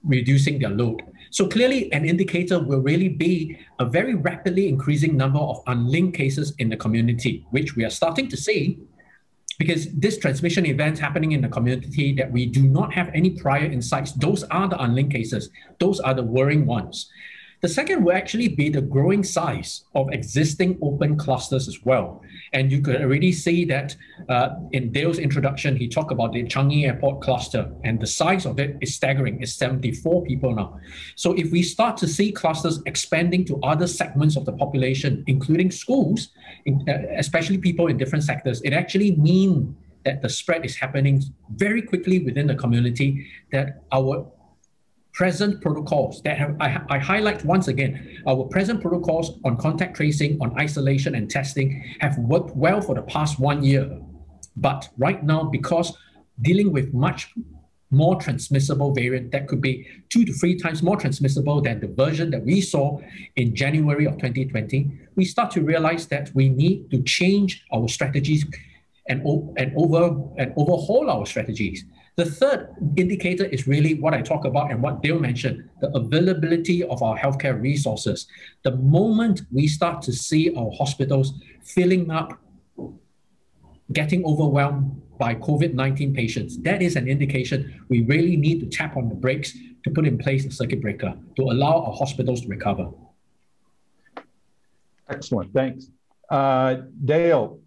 reducing their load. So clearly, an indicator will really be a very rapidly increasing number of unlinked cases in the community, which we are starting to see because this transmission events happening in the community that we do not have any prior insights, those are the unlinked cases. Those are the worrying ones. The second will actually be the growing size of existing open clusters as well. And you could already see that uh, in Dale's introduction, he talked about the Changi Airport cluster, and the size of it is staggering. It's 74 people now. So if we start to see clusters expanding to other segments of the population, including schools, in, uh, especially people in different sectors, it actually means that the spread is happening very quickly within the community, that our present protocols that have, I, I, highlight once again, our present protocols on contact tracing, on isolation and testing have worked well for the past one year. But right now, because dealing with much more transmissible variant that could be two to three times more transmissible than the version that we saw in January of 2020, we start to realize that we need to change our strategies and, and over and overhaul our strategies. The third indicator is really what I talk about and what Dale mentioned the availability of our healthcare resources. The moment we start to see our hospitals filling up, getting overwhelmed by COVID 19 patients, that is an indication we really need to tap on the brakes to put in place a circuit breaker to allow our hospitals to recover. Excellent, thanks. Uh, Dale,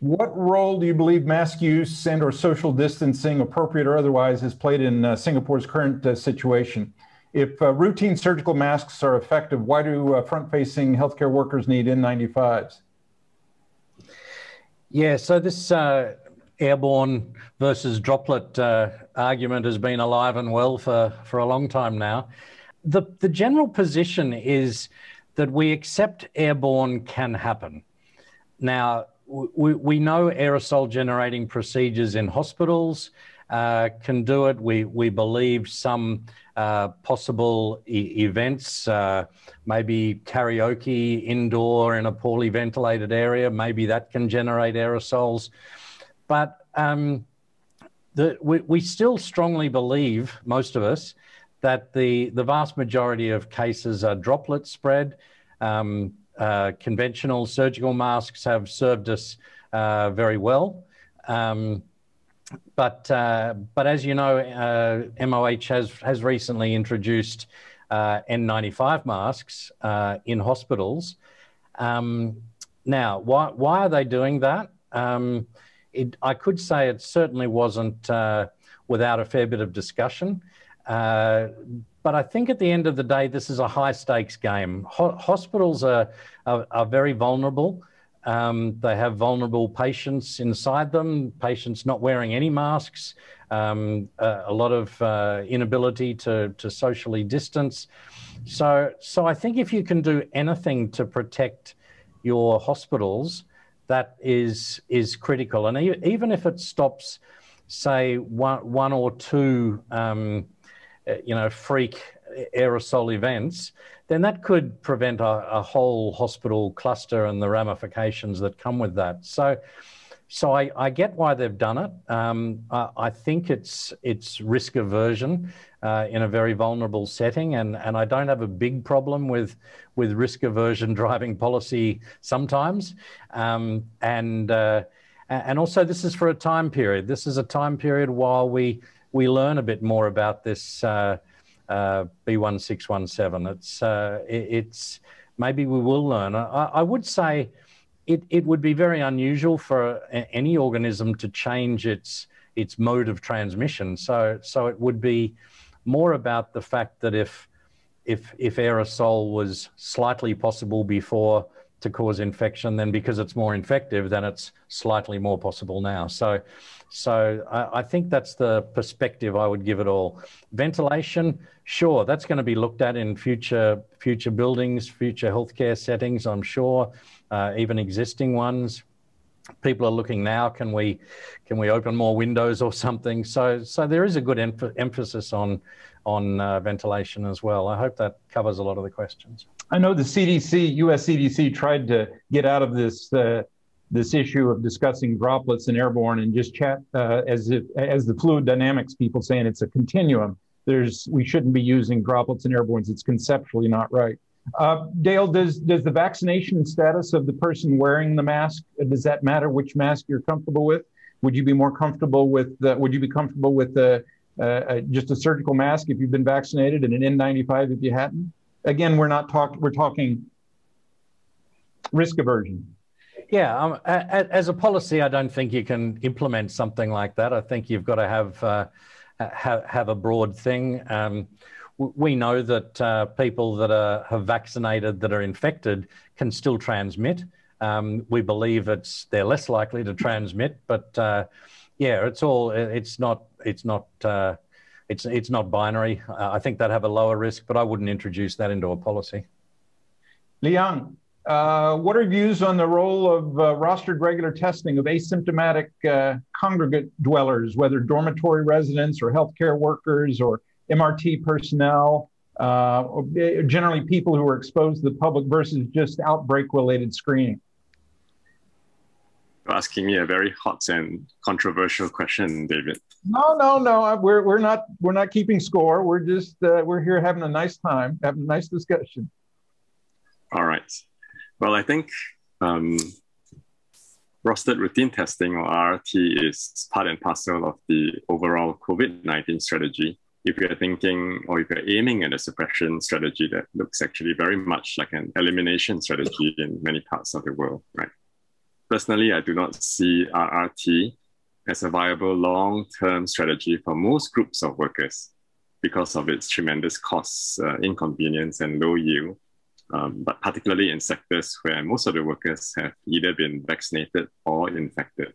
what role do you believe mask use and or social distancing, appropriate or otherwise, has played in uh, Singapore's current uh, situation? If uh, routine surgical masks are effective, why do uh, front-facing healthcare workers need N95s? Yeah, so this uh, airborne versus droplet uh, argument has been alive and well for, for a long time now. The, the general position is that we accept airborne can happen. Now, we, we know aerosol generating procedures in hospitals uh, can do it. We, we believe some uh, possible e- events, uh, maybe karaoke indoor in a poorly ventilated area, maybe that can generate aerosols. But um, the, we, we still strongly believe, most of us, that the, the vast majority of cases are droplet spread. Um, uh, conventional surgical masks have served us uh, very well. Um, but uh, but as you know, uh, MOH has has recently introduced uh, N95 masks in hospitals. Um, now, why why are they doing that? Um, it, I could say it certainly wasn't without a fair bit of discussion. But I think at the end of the day, this is a high stakes game. Ho- hospitals are, are, are, very vulnerable. Um, they have vulnerable patients inside them, patients not wearing any masks, um, a, a, lot of uh, inability to, to socially distance. So, so I think if you can do anything to protect your hospitals, that is is critical. And even if it stops, say one one or two um, you know, freak aerosol events, then that could prevent a, a, whole hospital cluster and the ramifications that come with that. So, so I, I get why they've done it. Um, I, I, think it's it's risk aversion uh, in a very vulnerable setting, and, and I don't have a big problem with with risk aversion driving policy sometimes. Um, and uh, and also, this is for a time period. This is a time period while we we learn a bit more about this uh, uh, B1617. It's, uh, it, it's maybe we will learn. I, I, would say it, it would be very unusual for any organism to change its its mode of transmission. So so it would be more about the fact that if if if aerosol was slightly possible before to cause infection, then because it's more infective, then it's slightly more possible now. So so I, I think that's the perspective I would give it all. Ventilation, sure, that's going to be looked at in future future buildings, future healthcare settings. I'm sure, uh, even existing ones. People are looking now. Can we can we open more windows or something? So so there is a good emph emphasis on on uh, ventilation as well. I hope that covers a lot of the questions. I know the CDC, U.S. CDC, tried to get out of this. Uh, this issue of discussing droplets and airborne and just chat uh, as if as the fluid dynamics people saying it's a continuum. There's we shouldn't be using droplets and airbornes. It's conceptually not right. Uh, dale does does the vaccination status of the person wearing the mask does that matter which mask you're comfortable with? Would you be more comfortable with the, would you be comfortable with the, uh, uh just a surgical mask if you've been vaccinated and an n95 if you hadn't? Again we're not talking we're talking risk aversion yeah, um, as a policy, I don't think you can implement something like that. I think you've got to have uh, have, have a broad thing. Um, we know that uh, people that are, have vaccinated that are infected can still transmit. Um, we believe it's they're less likely to transmit, but uh, yeah, it's all it's not it's not uh, it's it's not binary. I think they'd have a lower risk, but I wouldn't introduce that into a policy. Li Yang, uh, what are your views on the role of uh, rostered regular testing of asymptomatic uh, congregate dwellers, whether dormitory residents or healthcare workers or MRT personnel, uh, or generally people who are exposed to the public versus just outbreak related screening? You're asking me a very hot and controversial question, David. No, no, no. We're, we're not we're not keeping score. We're just uh, we're here having a nice time, having a nice discussion. All right. Well, I think um, rostered routine testing or RRT is part and parcel of the overall COVID 19 strategy. If you're thinking or if you're aiming at a suppression strategy that looks actually very much like an elimination strategy in many parts of the world, right? Personally, I do not see RRT as a viable long term strategy for most groups of workers because of its tremendous costs, uh, inconvenience, and low yield um, but particularly in sectors where most of the workers have either been vaccinated or infected.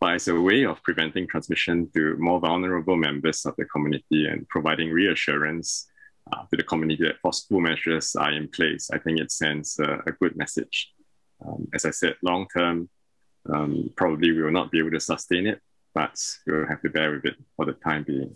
But as a way of preventing transmission to more vulnerable members of the community and providing reassurance uh, to the community that forceful measures are in place, I think it sends a, good message. Um, as I said, long term, um, probably we will not be able to sustain it, but we will have to bear with it for the time being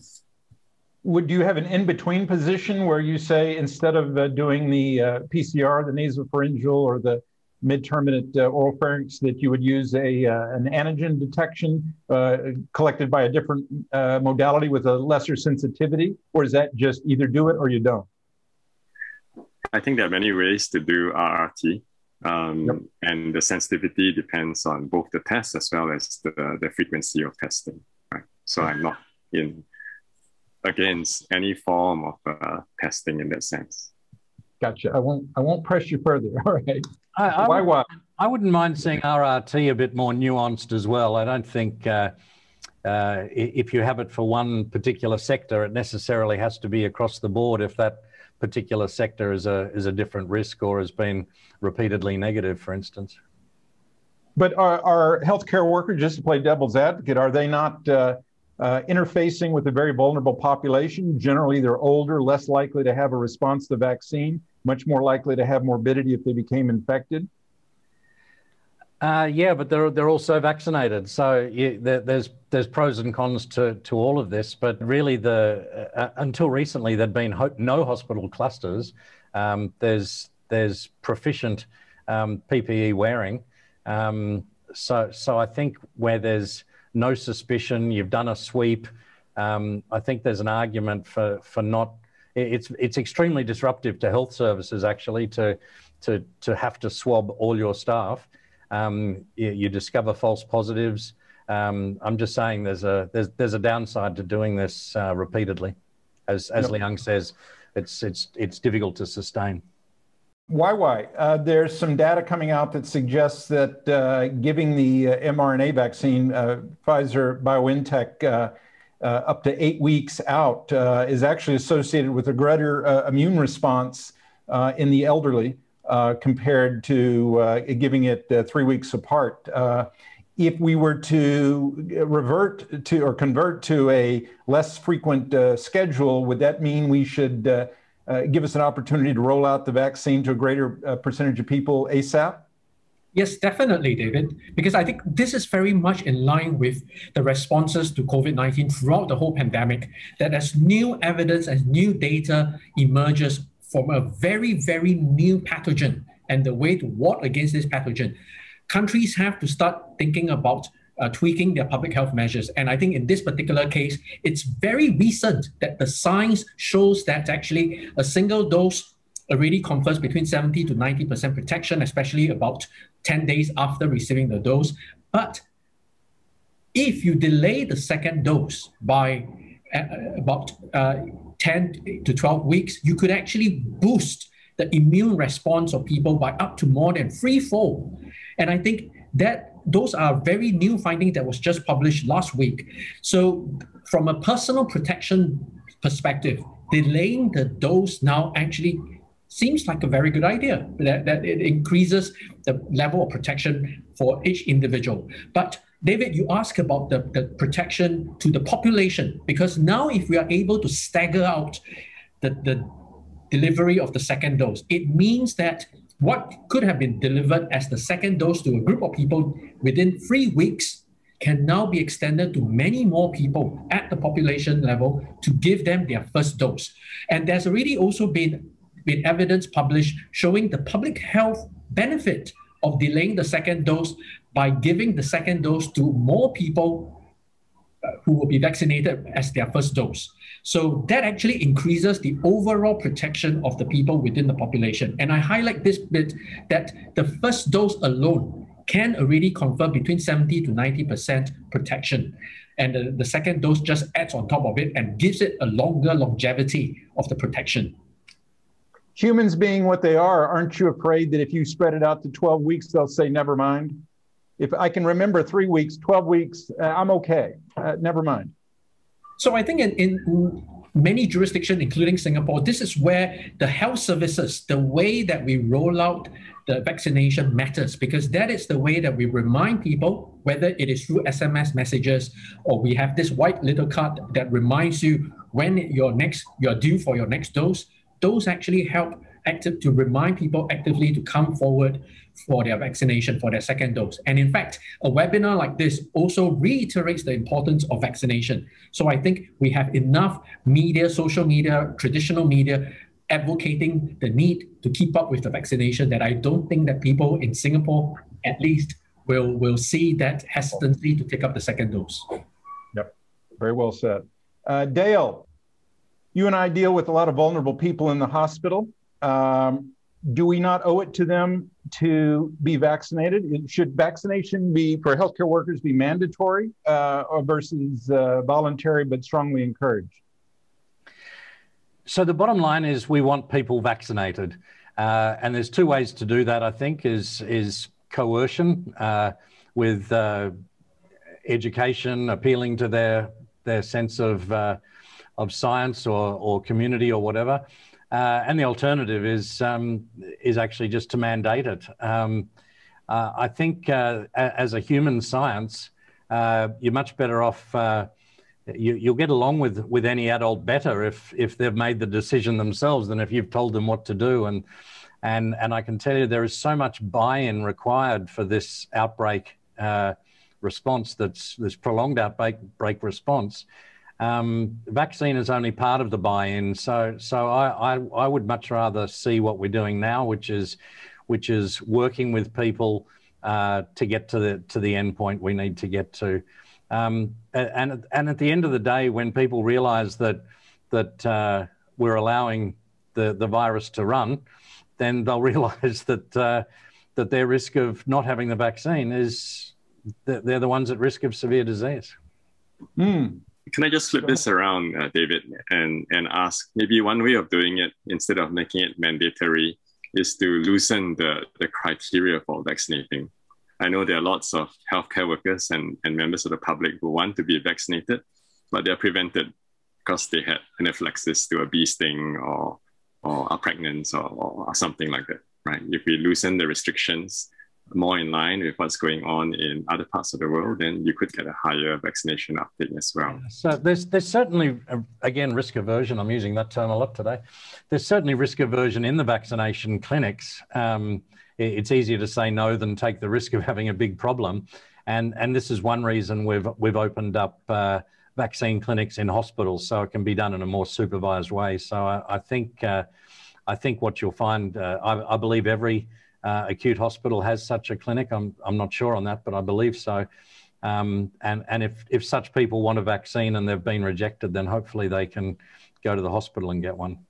would you have an in-between position where you say instead of uh, doing the uh, PCR, the nasopharyngeal or the mid-turbinate uh, oral pharynx, that you would use a uh, an antigen detection uh, collected by a different uh, modality with a lesser sensitivity, or is that just either do it or you don't? I think there are many ways to do RRT. Um, yep. And the sensitivity depends on both the test as well as the, the frequency of testing. Right? So I'm not in against any form of uh, testing in that sense. Gotcha. I won't. I won't press you further. All right. I, I why? Why? I wouldn't mind seeing RRT a bit more nuanced as well. I don't think uh, uh, if you have it for one particular sector, it necessarily has to be across the board. If that particular sector is a is a different risk or has been repeatedly negative, for instance. But are, are healthcare workers, just to play devil's advocate, are they not? Uh, uh, interfacing with a very vulnerable population. Generally, they're older, less likely to have a response to the vaccine, much more likely to have morbidity if they became infected. Uh, yeah, but they're they're also vaccinated, so yeah, there, there's there's pros and cons to to all of this. But really, the uh, until recently there'd been ho- no hospital clusters. Um, there's there's proficient um, PPE wearing. Um, so so I think where there's no suspicion, you've done a sweep. Um, I think there's an argument for, for not, it's, it's extremely disruptive to health services actually to, to, to have to swab all your staff. Um, you, you, discover false positives. Um, I'm just saying there's a, there's, there's a downside to doing this uh, repeatedly. As, as yep. Li Yang says, it's, it's, it's difficult to sustain. Why, why? Uh, there's some data coming out that suggests that uh, giving the uh, mRNA vaccine, uh, Pfizer BioNTech, uh, uh, up to eight weeks out is actually associated with a greater immune response in the elderly compared to giving it three weeks apart. if we were to revert to or convert to a less frequent schedule, would that mean we should uh, give us an opportunity to roll out the vaccine to a greater uh, percentage of people ASAP? Yes, definitely, David, because I think this is very much in line with the responses to COVID 19 throughout the whole pandemic. That as new evidence, as new data emerges from a very, very new pathogen and the way to ward against this pathogen, countries have to start thinking about uh, tweaking their public health measures. And I think in this particular case, it's very recent that the science shows that actually a single dose already confers between 70 to 90% protection, especially about 10 days after receiving the dose. But if you delay the second dose by uh, about uh, 10 to 12 weeks, you could actually boost the immune response of people by up to more than threefold. And I think that those are very new findings that was just published last week. So from a personal protection perspective, delaying the dose now actually seems like a very good idea that, that it increases the level of protection for each individual. But David, you ask about the, the protection to the population, because now if we are able to stagger out the, the delivery of the second dose, it means that what could have been delivered as the second dose to a group of people within three weeks can now be extended to many more people at the population level to give them their first dose. And there's already also been, been evidence published showing the public health benefit of delaying the second dose by giving the second dose to more people uh, who will be vaccinated as their first dose. So that actually increases the overall protection of the people within the population. And I highlight this bit that the first dose alone can already confer between 70 to 90% protection. And the, the second dose just adds on top of it and gives it a longer longevity of the protection. Humans being what they are, aren't you afraid that if you spread it out to 12 weeks, they'll say, never mind? if I can remember three weeks, 12 weeks, uh, I'm okay. Uh, never mind. So I think in, in many jurisdictions, including Singapore, this is where the health services, the way that we roll out the vaccination matters because that is the way that we remind people, whether it is through SMS messages or we have this white little card that reminds you when your next you're due for your next dose. Those actually help active to remind people actively to come forward for their vaccination for their second dose. And in fact, a webinar like this also reiterates the importance of vaccination. So I think we have enough media, social media, traditional media advocating the need to keep up with the vaccination that I don't think that people in Singapore at least will will see that hesitancy to take up the second dose. Yep, very well said. Uh, Dale, you and I deal with a lot of vulnerable people in the hospital. Um, do we not owe it to them to be vaccinated? Should vaccination be for healthcare workers be mandatory uh, versus uh, voluntary but strongly encouraged? So the bottom line is we want people vaccinated, uh, and there's two ways to do that. I think is is coercion uh, with uh, education, appealing to their their sense of uh, of science or or community or whatever. Uh, and the alternative is um, is actually just to mandate it. Um, uh, I think as a human science, you're much better off. You, will get along with with any adult better if if they've made the decision themselves than if you've told them what to do. And and and I can tell you there is so much buy-in required for this outbreak uh, response. That's this prolonged outbreak break response um, vaccine is only part of the buy-in, so so I, I, I would much rather see what we're doing now, which is which is working with people uh, to get to the to the end point we need to get to. Um, and and at the end of the day, when people realise that that uh, we're allowing the the virus to run, then they'll realise that uh, that their risk of not having the vaccine is that they're the ones at risk of severe disease. Mm. Can I just flip this around, uh, David, and, and ask maybe one way of doing it instead of making it mandatory is to loosen the, the criteria for vaccinating. I know there are lots of healthcare workers and, and members of the public who want to be vaccinated, but they're prevented because they had anaphylaxis to a bee sting or, or are pregnant or, or something like that, right? If we loosen the restrictions more in line with what's going on in other parts of the world, then you could get a higher vaccination uptake as well. So there's there's certainly uh, again risk aversion. I'm using that term a lot today. There's certainly risk aversion in the vaccination clinics. Um, it's easier to say no than take the risk of having a big problem, and and this is one reason we've we've opened up. Uh, vaccine clinics in hospitals so it can be done in a more supervised way so i, I think uh, i think what you'll find uh, I, I believe every uh, acute hospital has such a clinic. I'm, I'm not sure on that, but I believe so. Um, and and if, if such people want a vaccine and they've been rejected, then hopefully they can go to the hospital and get one.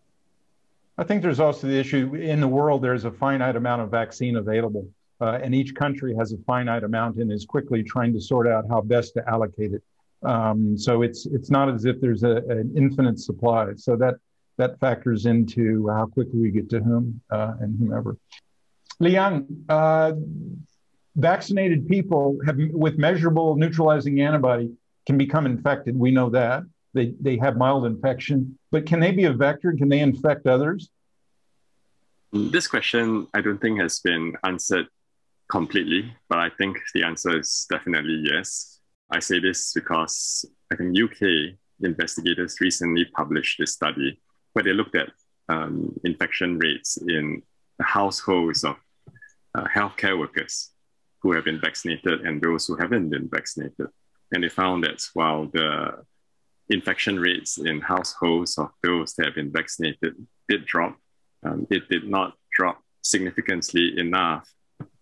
I think there's also the issue in the world, there's a finite amount of vaccine available. Uh, and each country has a finite amount and is quickly trying to sort out how best to allocate it. Um, so it's it's not as if there's a, an infinite supply. So that that factors into how quickly we get to whom uh, and whomever. Li Yang, uh, vaccinated people have, with measurable neutralizing antibody can become infected. We know that. They, they have mild infection, but can they be a vector? Can they infect others? This question, I don't think, has been answered completely, but I think the answer is definitely yes. I say this because I think UK investigators recently published a study where they looked at um, infection rates in households of uh, healthcare workers who have been vaccinated and those who haven't been vaccinated. And they found that while the infection rates in households of those that have been vaccinated did drop, um, it did not drop significantly enough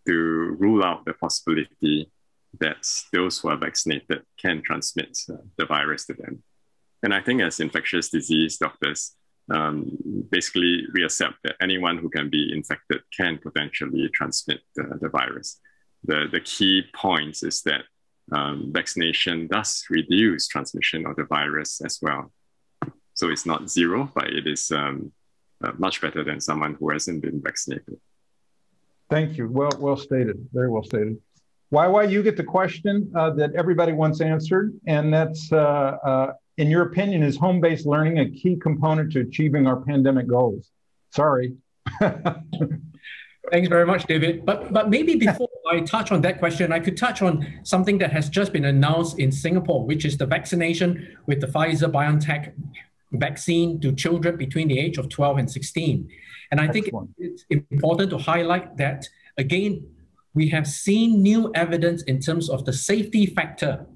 to rule out the possibility that those who are vaccinated can transmit uh, the virus to them. And I think as infectious disease doctors, um, basically we accept that anyone who can be infected can potentially transmit the, the virus. The, the key point is that um, vaccination does reduce transmission of the virus as well. So it's not zero, but it is um, uh, much better than someone who hasn't been vaccinated. Thank you. Well, well stated. Very well stated. YY you get the question uh, that everybody wants answered, and that's uh, uh in your opinion, is home based learning a key component to achieving our pandemic goals? Sorry. Thanks very much, David. But but maybe before I touch on that question, I could touch on something that has just been announced in Singapore, which is the vaccination with the Pfizer BioNTech vaccine to children between the age of 12 and 16. And I Excellent. think it's important to highlight that again, we have seen new evidence in terms of the safety factor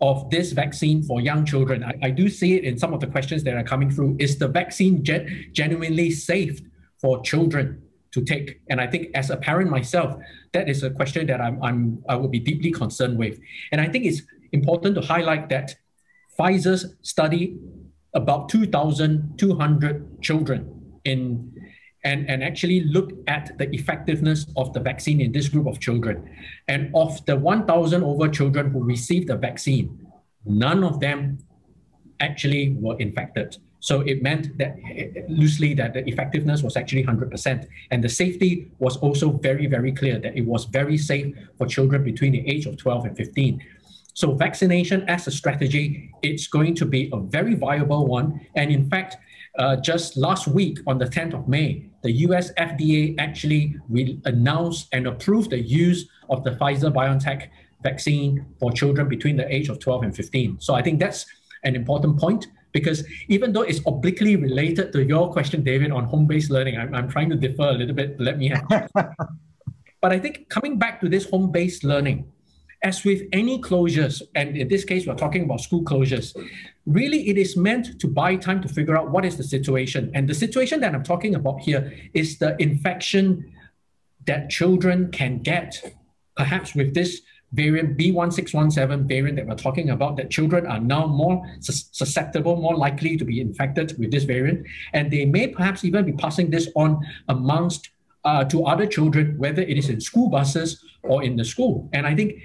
of this vaccine for young children. I, I, do see it in some of the questions that are coming through. Is the vaccine gen- genuinely safe for children to take? And I think as a parent myself, that is a question that I'm, I'm I will be deeply concerned with. And I think it's important to highlight that Pfizer's study about 2,200 children in and, and actually look at the effectiveness of the vaccine in this group of children. And of the 1,000 over children who received the vaccine, none of them actually were infected. So it meant that loosely that the effectiveness was actually 100%. And the safety was also very, very clear that it was very safe for children between the age of 12 and 15. So vaccination as a strategy, it's going to be a very viable one. And in fact, uh, just last week on the 10th of May, the US FDA actually re- announced and approved the use of the Pfizer BioNTech vaccine for children between the age of 12 and 15. So I think that's an important point because even though it's obliquely related to your question, David, on home based learning, I'm, I'm trying to differ a little bit. Let me but I think coming back to this home based learning, as with any closures, and in this case, we're talking about school closures, really it is meant to buy time to figure out what is the situation. And the situation that I'm talking about here is the infection that children can get, perhaps with this variant B1617 variant that we're talking about, that children are now more susceptible, more likely to be infected with this variant. And they may perhaps even be passing this on amongst uh, to other children, whether it is in school buses or in the school. And I think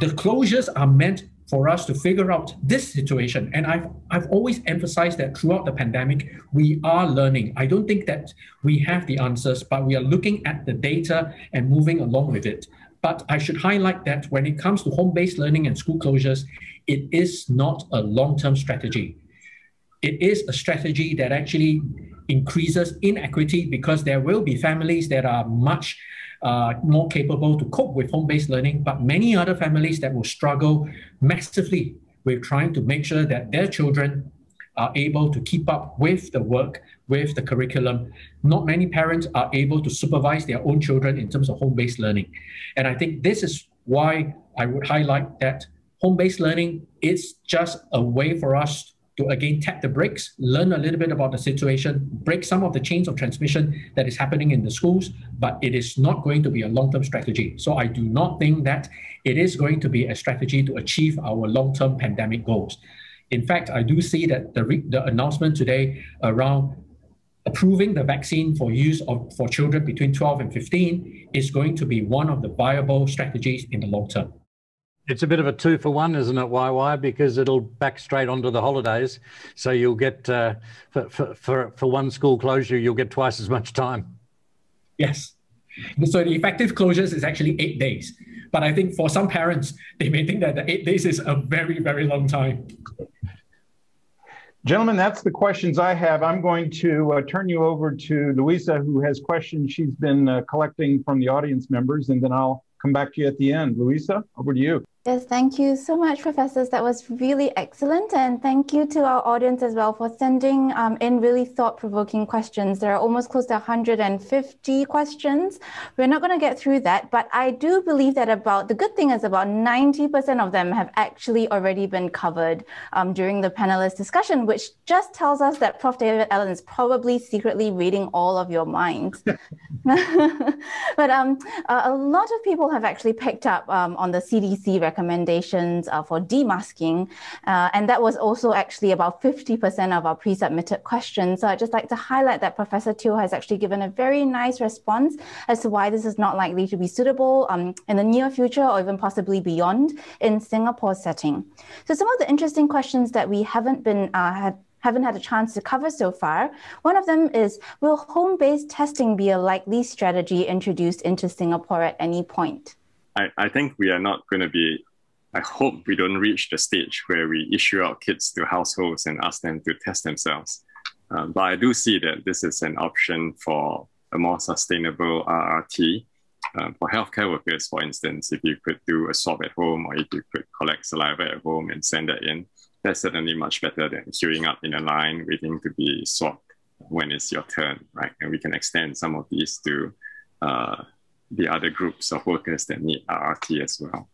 the closures are meant for us to figure out this situation. And I've, I've always emphasized that throughout the pandemic, we are learning. I don't think that we have the answers, but we are looking at the data and moving along with it. But I should highlight that when it comes to home based learning and school closures, it is not a long term strategy. It is a strategy that actually increases inequity because there will be families that are much uh, more capable to cope with home-based learning, but many other families that will struggle massively with trying to make sure that their children are able to keep up with the work, with the curriculum. Not many parents are able to supervise their own children in terms of home-based learning. And I think this is why I would highlight that home-based learning is just a way for us to again tap the brakes, learn a little bit about the situation, break some of the chains of transmission that is happening in the schools, but it is not going to be a long term strategy. So I do not think that it is going to be a strategy to achieve our long term pandemic goals. In fact, I do see that the, re- the announcement today around approving the vaccine for use of, for children between 12 and 15 is going to be one of the viable strategies in the long term. It's a bit of a two for one, isn't it, YY? Because it'll back straight onto the holidays. So you'll get, uh, for, for, for, for one school closure, you'll get twice as much time. Yes. So the effective closures is actually eight days. But I think for some parents, they may think that the eight days is a very, very long time. Gentlemen, that's the questions I have. I'm going to uh, turn you over to Louisa, who has questions she's been uh, collecting from the audience members, and then I'll come back to you at the end. Louisa, over to you. Yes, thank you so much, professors. That was really excellent. And thank you to our audience as well for sending um, in really thought provoking questions. There are almost close to 150 questions. We're not going to get through that, but I do believe that about the good thing is about 90% of them have actually already been covered um, during the panelist discussion, which just tells us that Prof. David Allen is probably secretly reading all of your minds. but um, a lot of people have actually picked up um, on the CDC recommendations uh, for demasking. Uh, and that was also actually about 50% of our pre-submitted questions. So I'd just like to highlight that Professor Teo has actually given a very nice response as to why this is not likely to be suitable um, in the near future or even possibly beyond in Singapore's setting. So some of the interesting questions that we haven't been uh, had haven't had a chance to cover so far. One of them is Will home based testing be a likely strategy introduced into Singapore at any point? I, I think we are not going to be, I hope we don't reach the stage where we issue out kits to households and ask them to test themselves. Um, but I do see that this is an option for a more sustainable RRT. Um, for healthcare workers, for instance, if you could do a swab at home or if you could collect saliva at home and send that in, that's certainly much better than queuing up in a line waiting to be swabbed when it's your turn, right? And we can extend some of these to uh, the other groups of workers that need RRT as well.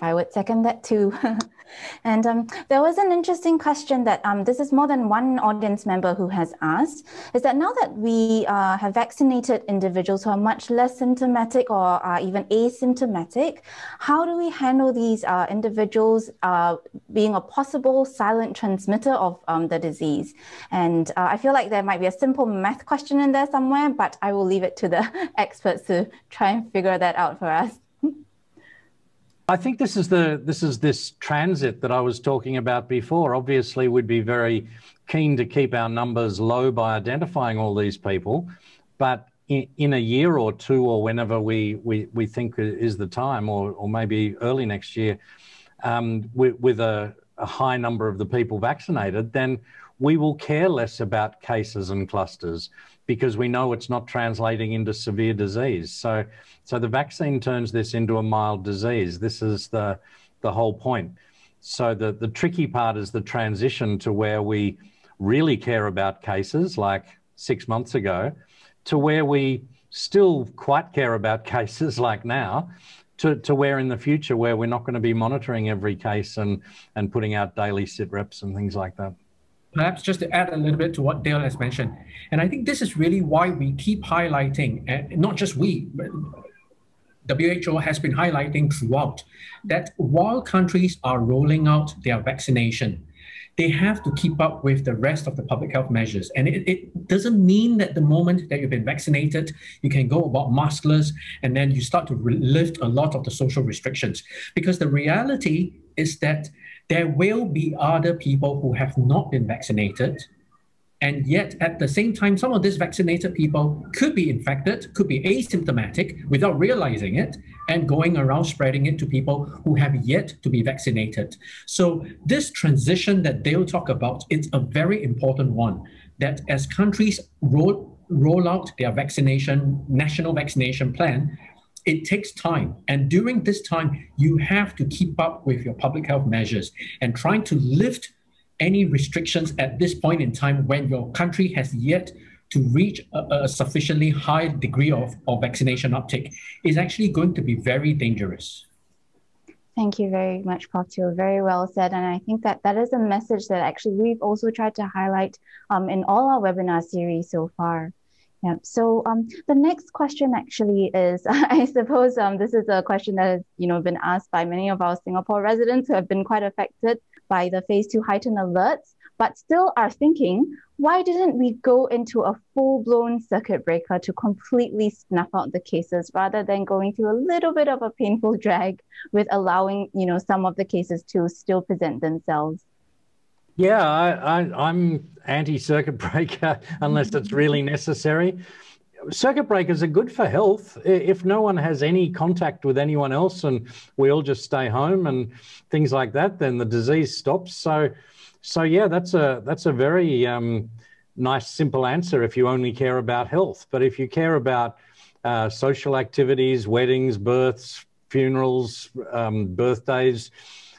I would second that too. and um, there was an interesting question that um, this is more than one audience member who has asked is that now that we uh, have vaccinated individuals who are much less symptomatic or are even asymptomatic, how do we handle these uh, individuals uh, being a possible silent transmitter of um, the disease? And uh, I feel like there might be a simple math question in there somewhere, but I will leave it to the experts to try and figure that out for us. I think this is the this is this transit that I was talking about before. Obviously, we'd be very keen to keep our numbers low by identifying all these people, but in, in a year or two, or whenever we we, we think is the time, or or maybe early next year, um, with, with a, a high number of the people vaccinated, then we will care less about cases and clusters because we know it's not translating into severe disease. So, so the vaccine turns this into a mild disease. This is the, the whole point. So the, the tricky part is the transition to where we really care about cases like six months ago to where we still quite care about cases like now to, to where in the future where we're not going to be monitoring every case and, and putting out daily sit reps and things like that perhaps just to add a little bit to what Dale has mentioned, and I think this is really why we keep highlighting, and not just we, but WHO has been highlighting throughout that while countries are rolling out their vaccination, they have to keep up with the rest of the public health measures. And it, it doesn't mean that the moment that you've been vaccinated, you can go about maskless and then you start to lift a lot of the social restrictions. Because the reality is that there will be other people who have not been vaccinated. And yet, at the same time, some of these vaccinated people could be infected, could be asymptomatic without realizing it, and going around spreading it to people who have yet to be vaccinated. So, this transition that they'll talk about, it's a very important one. That as countries roll, roll out their vaccination, national vaccination plan, it takes time. And during this time, you have to keep up with your public health measures and trying to lift any restrictions at this point in time when your country has yet to reach a, a sufficiently high degree of, of vaccination uptake is actually going to be very dangerous. Thank you very much, Prof. Very well said. And I think that that is a message that actually we've also tried to highlight um, in all our webinar series so far. Yeah. So um, the next question actually is, I suppose um, this is a question that has you know been asked by many of our Singapore residents who have been quite affected by the phase two heightened alerts, but still are thinking, why didn't we go into a full blown circuit breaker to completely snuff out the cases rather than going through a little bit of a painful drag with allowing you know some of the cases to still present themselves? Yeah, I, I'm anti circuit breaker unless it's really necessary. Circuit breakers are good for health. If no one has any contact with anyone else and we all just stay home and things like that, then the disease stops. So, so yeah, that's a that's a very um, nice, simple answer if you only care about health. But if you care about uh, social activities, weddings, births, funerals, um, birthdays,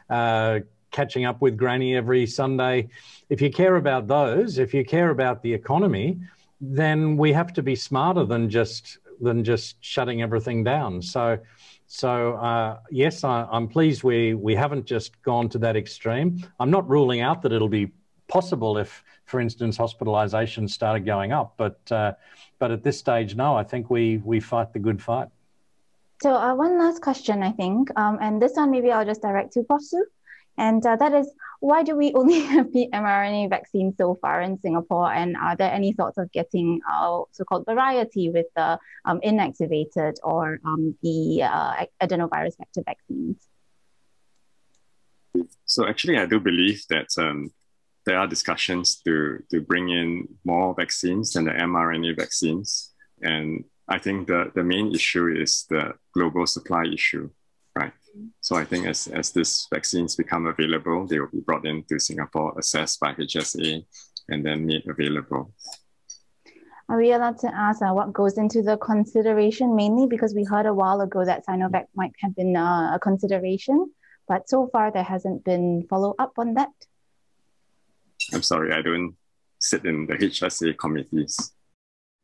uh, catching up with granny every Sunday. If you care about those, if you care about the economy, then we have to be smarter than just than just shutting everything down. So, so uh, yes, I, am pleased we we haven't just gone to that extreme. I'm not ruling out that it'll be possible if, for instance, hospitalizations started going up, but uh, but at this stage, no. I think we we fight the good fight. So uh, one last question, I think, um, and this one maybe I'll just direct to Prof Hsu. And uh, that is why do we only have the mRNA vaccine so far in Singapore? And are there any thoughts of getting our so-called variety with the um, inactivated or um, the uh, adenovirus vector vaccines? So actually, I do believe that um, there are discussions to, to bring in more vaccines than the mRNA vaccines. And I think the, the main issue is the global supply issue. So I think as, as these vaccines become available, they will be brought into Singapore, assessed by HSA, and then made available. Are we allowed to ask uh, what goes into the consideration mainly? Because we heard a while ago that Sinovac might have been uh, a consideration, but so far there hasn't been follow up on that. I'm sorry, I don't sit in the HSA committees.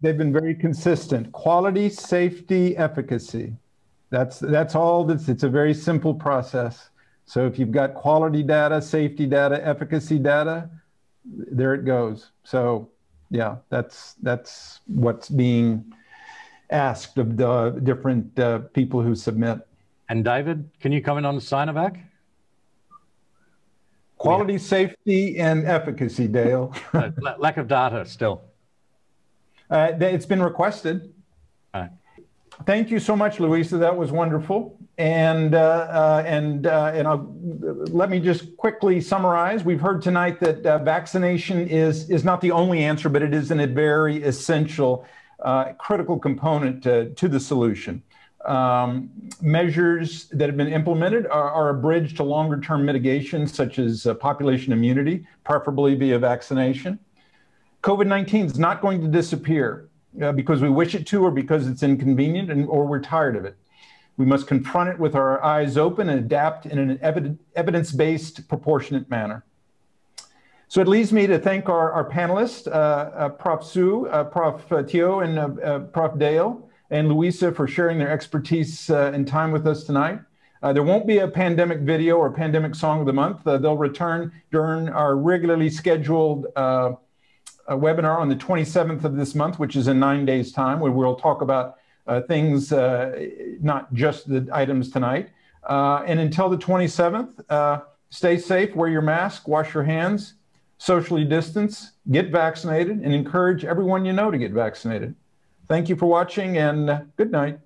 They've been very consistent quality, safety, efficacy. That's, that's all this, it's a very simple process. So if you've got quality data, safety data, efficacy data, there it goes. So yeah, that's, that's what's being asked of the different uh, people who submit. And David, can you comment on the Sinovac? Quality, yeah. safety, and efficacy, Dale. lack of data still. Uh, it's been requested. Thank you so much, Louisa. That was wonderful. And uh, uh, and uh, and I'll, let me just quickly summarize. We've heard tonight that uh, vaccination is is not the only answer, but it is a very essential, uh, critical component to, to the solution. Um, measures that have been implemented are, are, a bridge to longer term mitigation, such as uh, population immunity, preferably via vaccination. COVID 19 is not going to disappear uh, because we wish it to or because it's inconvenient and, or we're tired of it. We must confront it with our eyes open and adapt in an evidence based, proportionate manner. So it leads me to thank our, our panelists, uh, uh, Prof. Hsu, uh, Prof. Teo, and uh, uh, Prof. Dale, and Louisa for sharing their expertise and time with us tonight. there won't be a pandemic video or pandemic song of the month. they'll return during our regularly scheduled a webinar on the 27th of this month, which is in nine days' time, where we'll talk about uh, things, uh, not just the items tonight. Uh, and until the 27th, uh, stay safe, wear your mask, wash your hands, socially distance, get vaccinated, and encourage everyone you know to get vaccinated. Thank you for watching, and good night.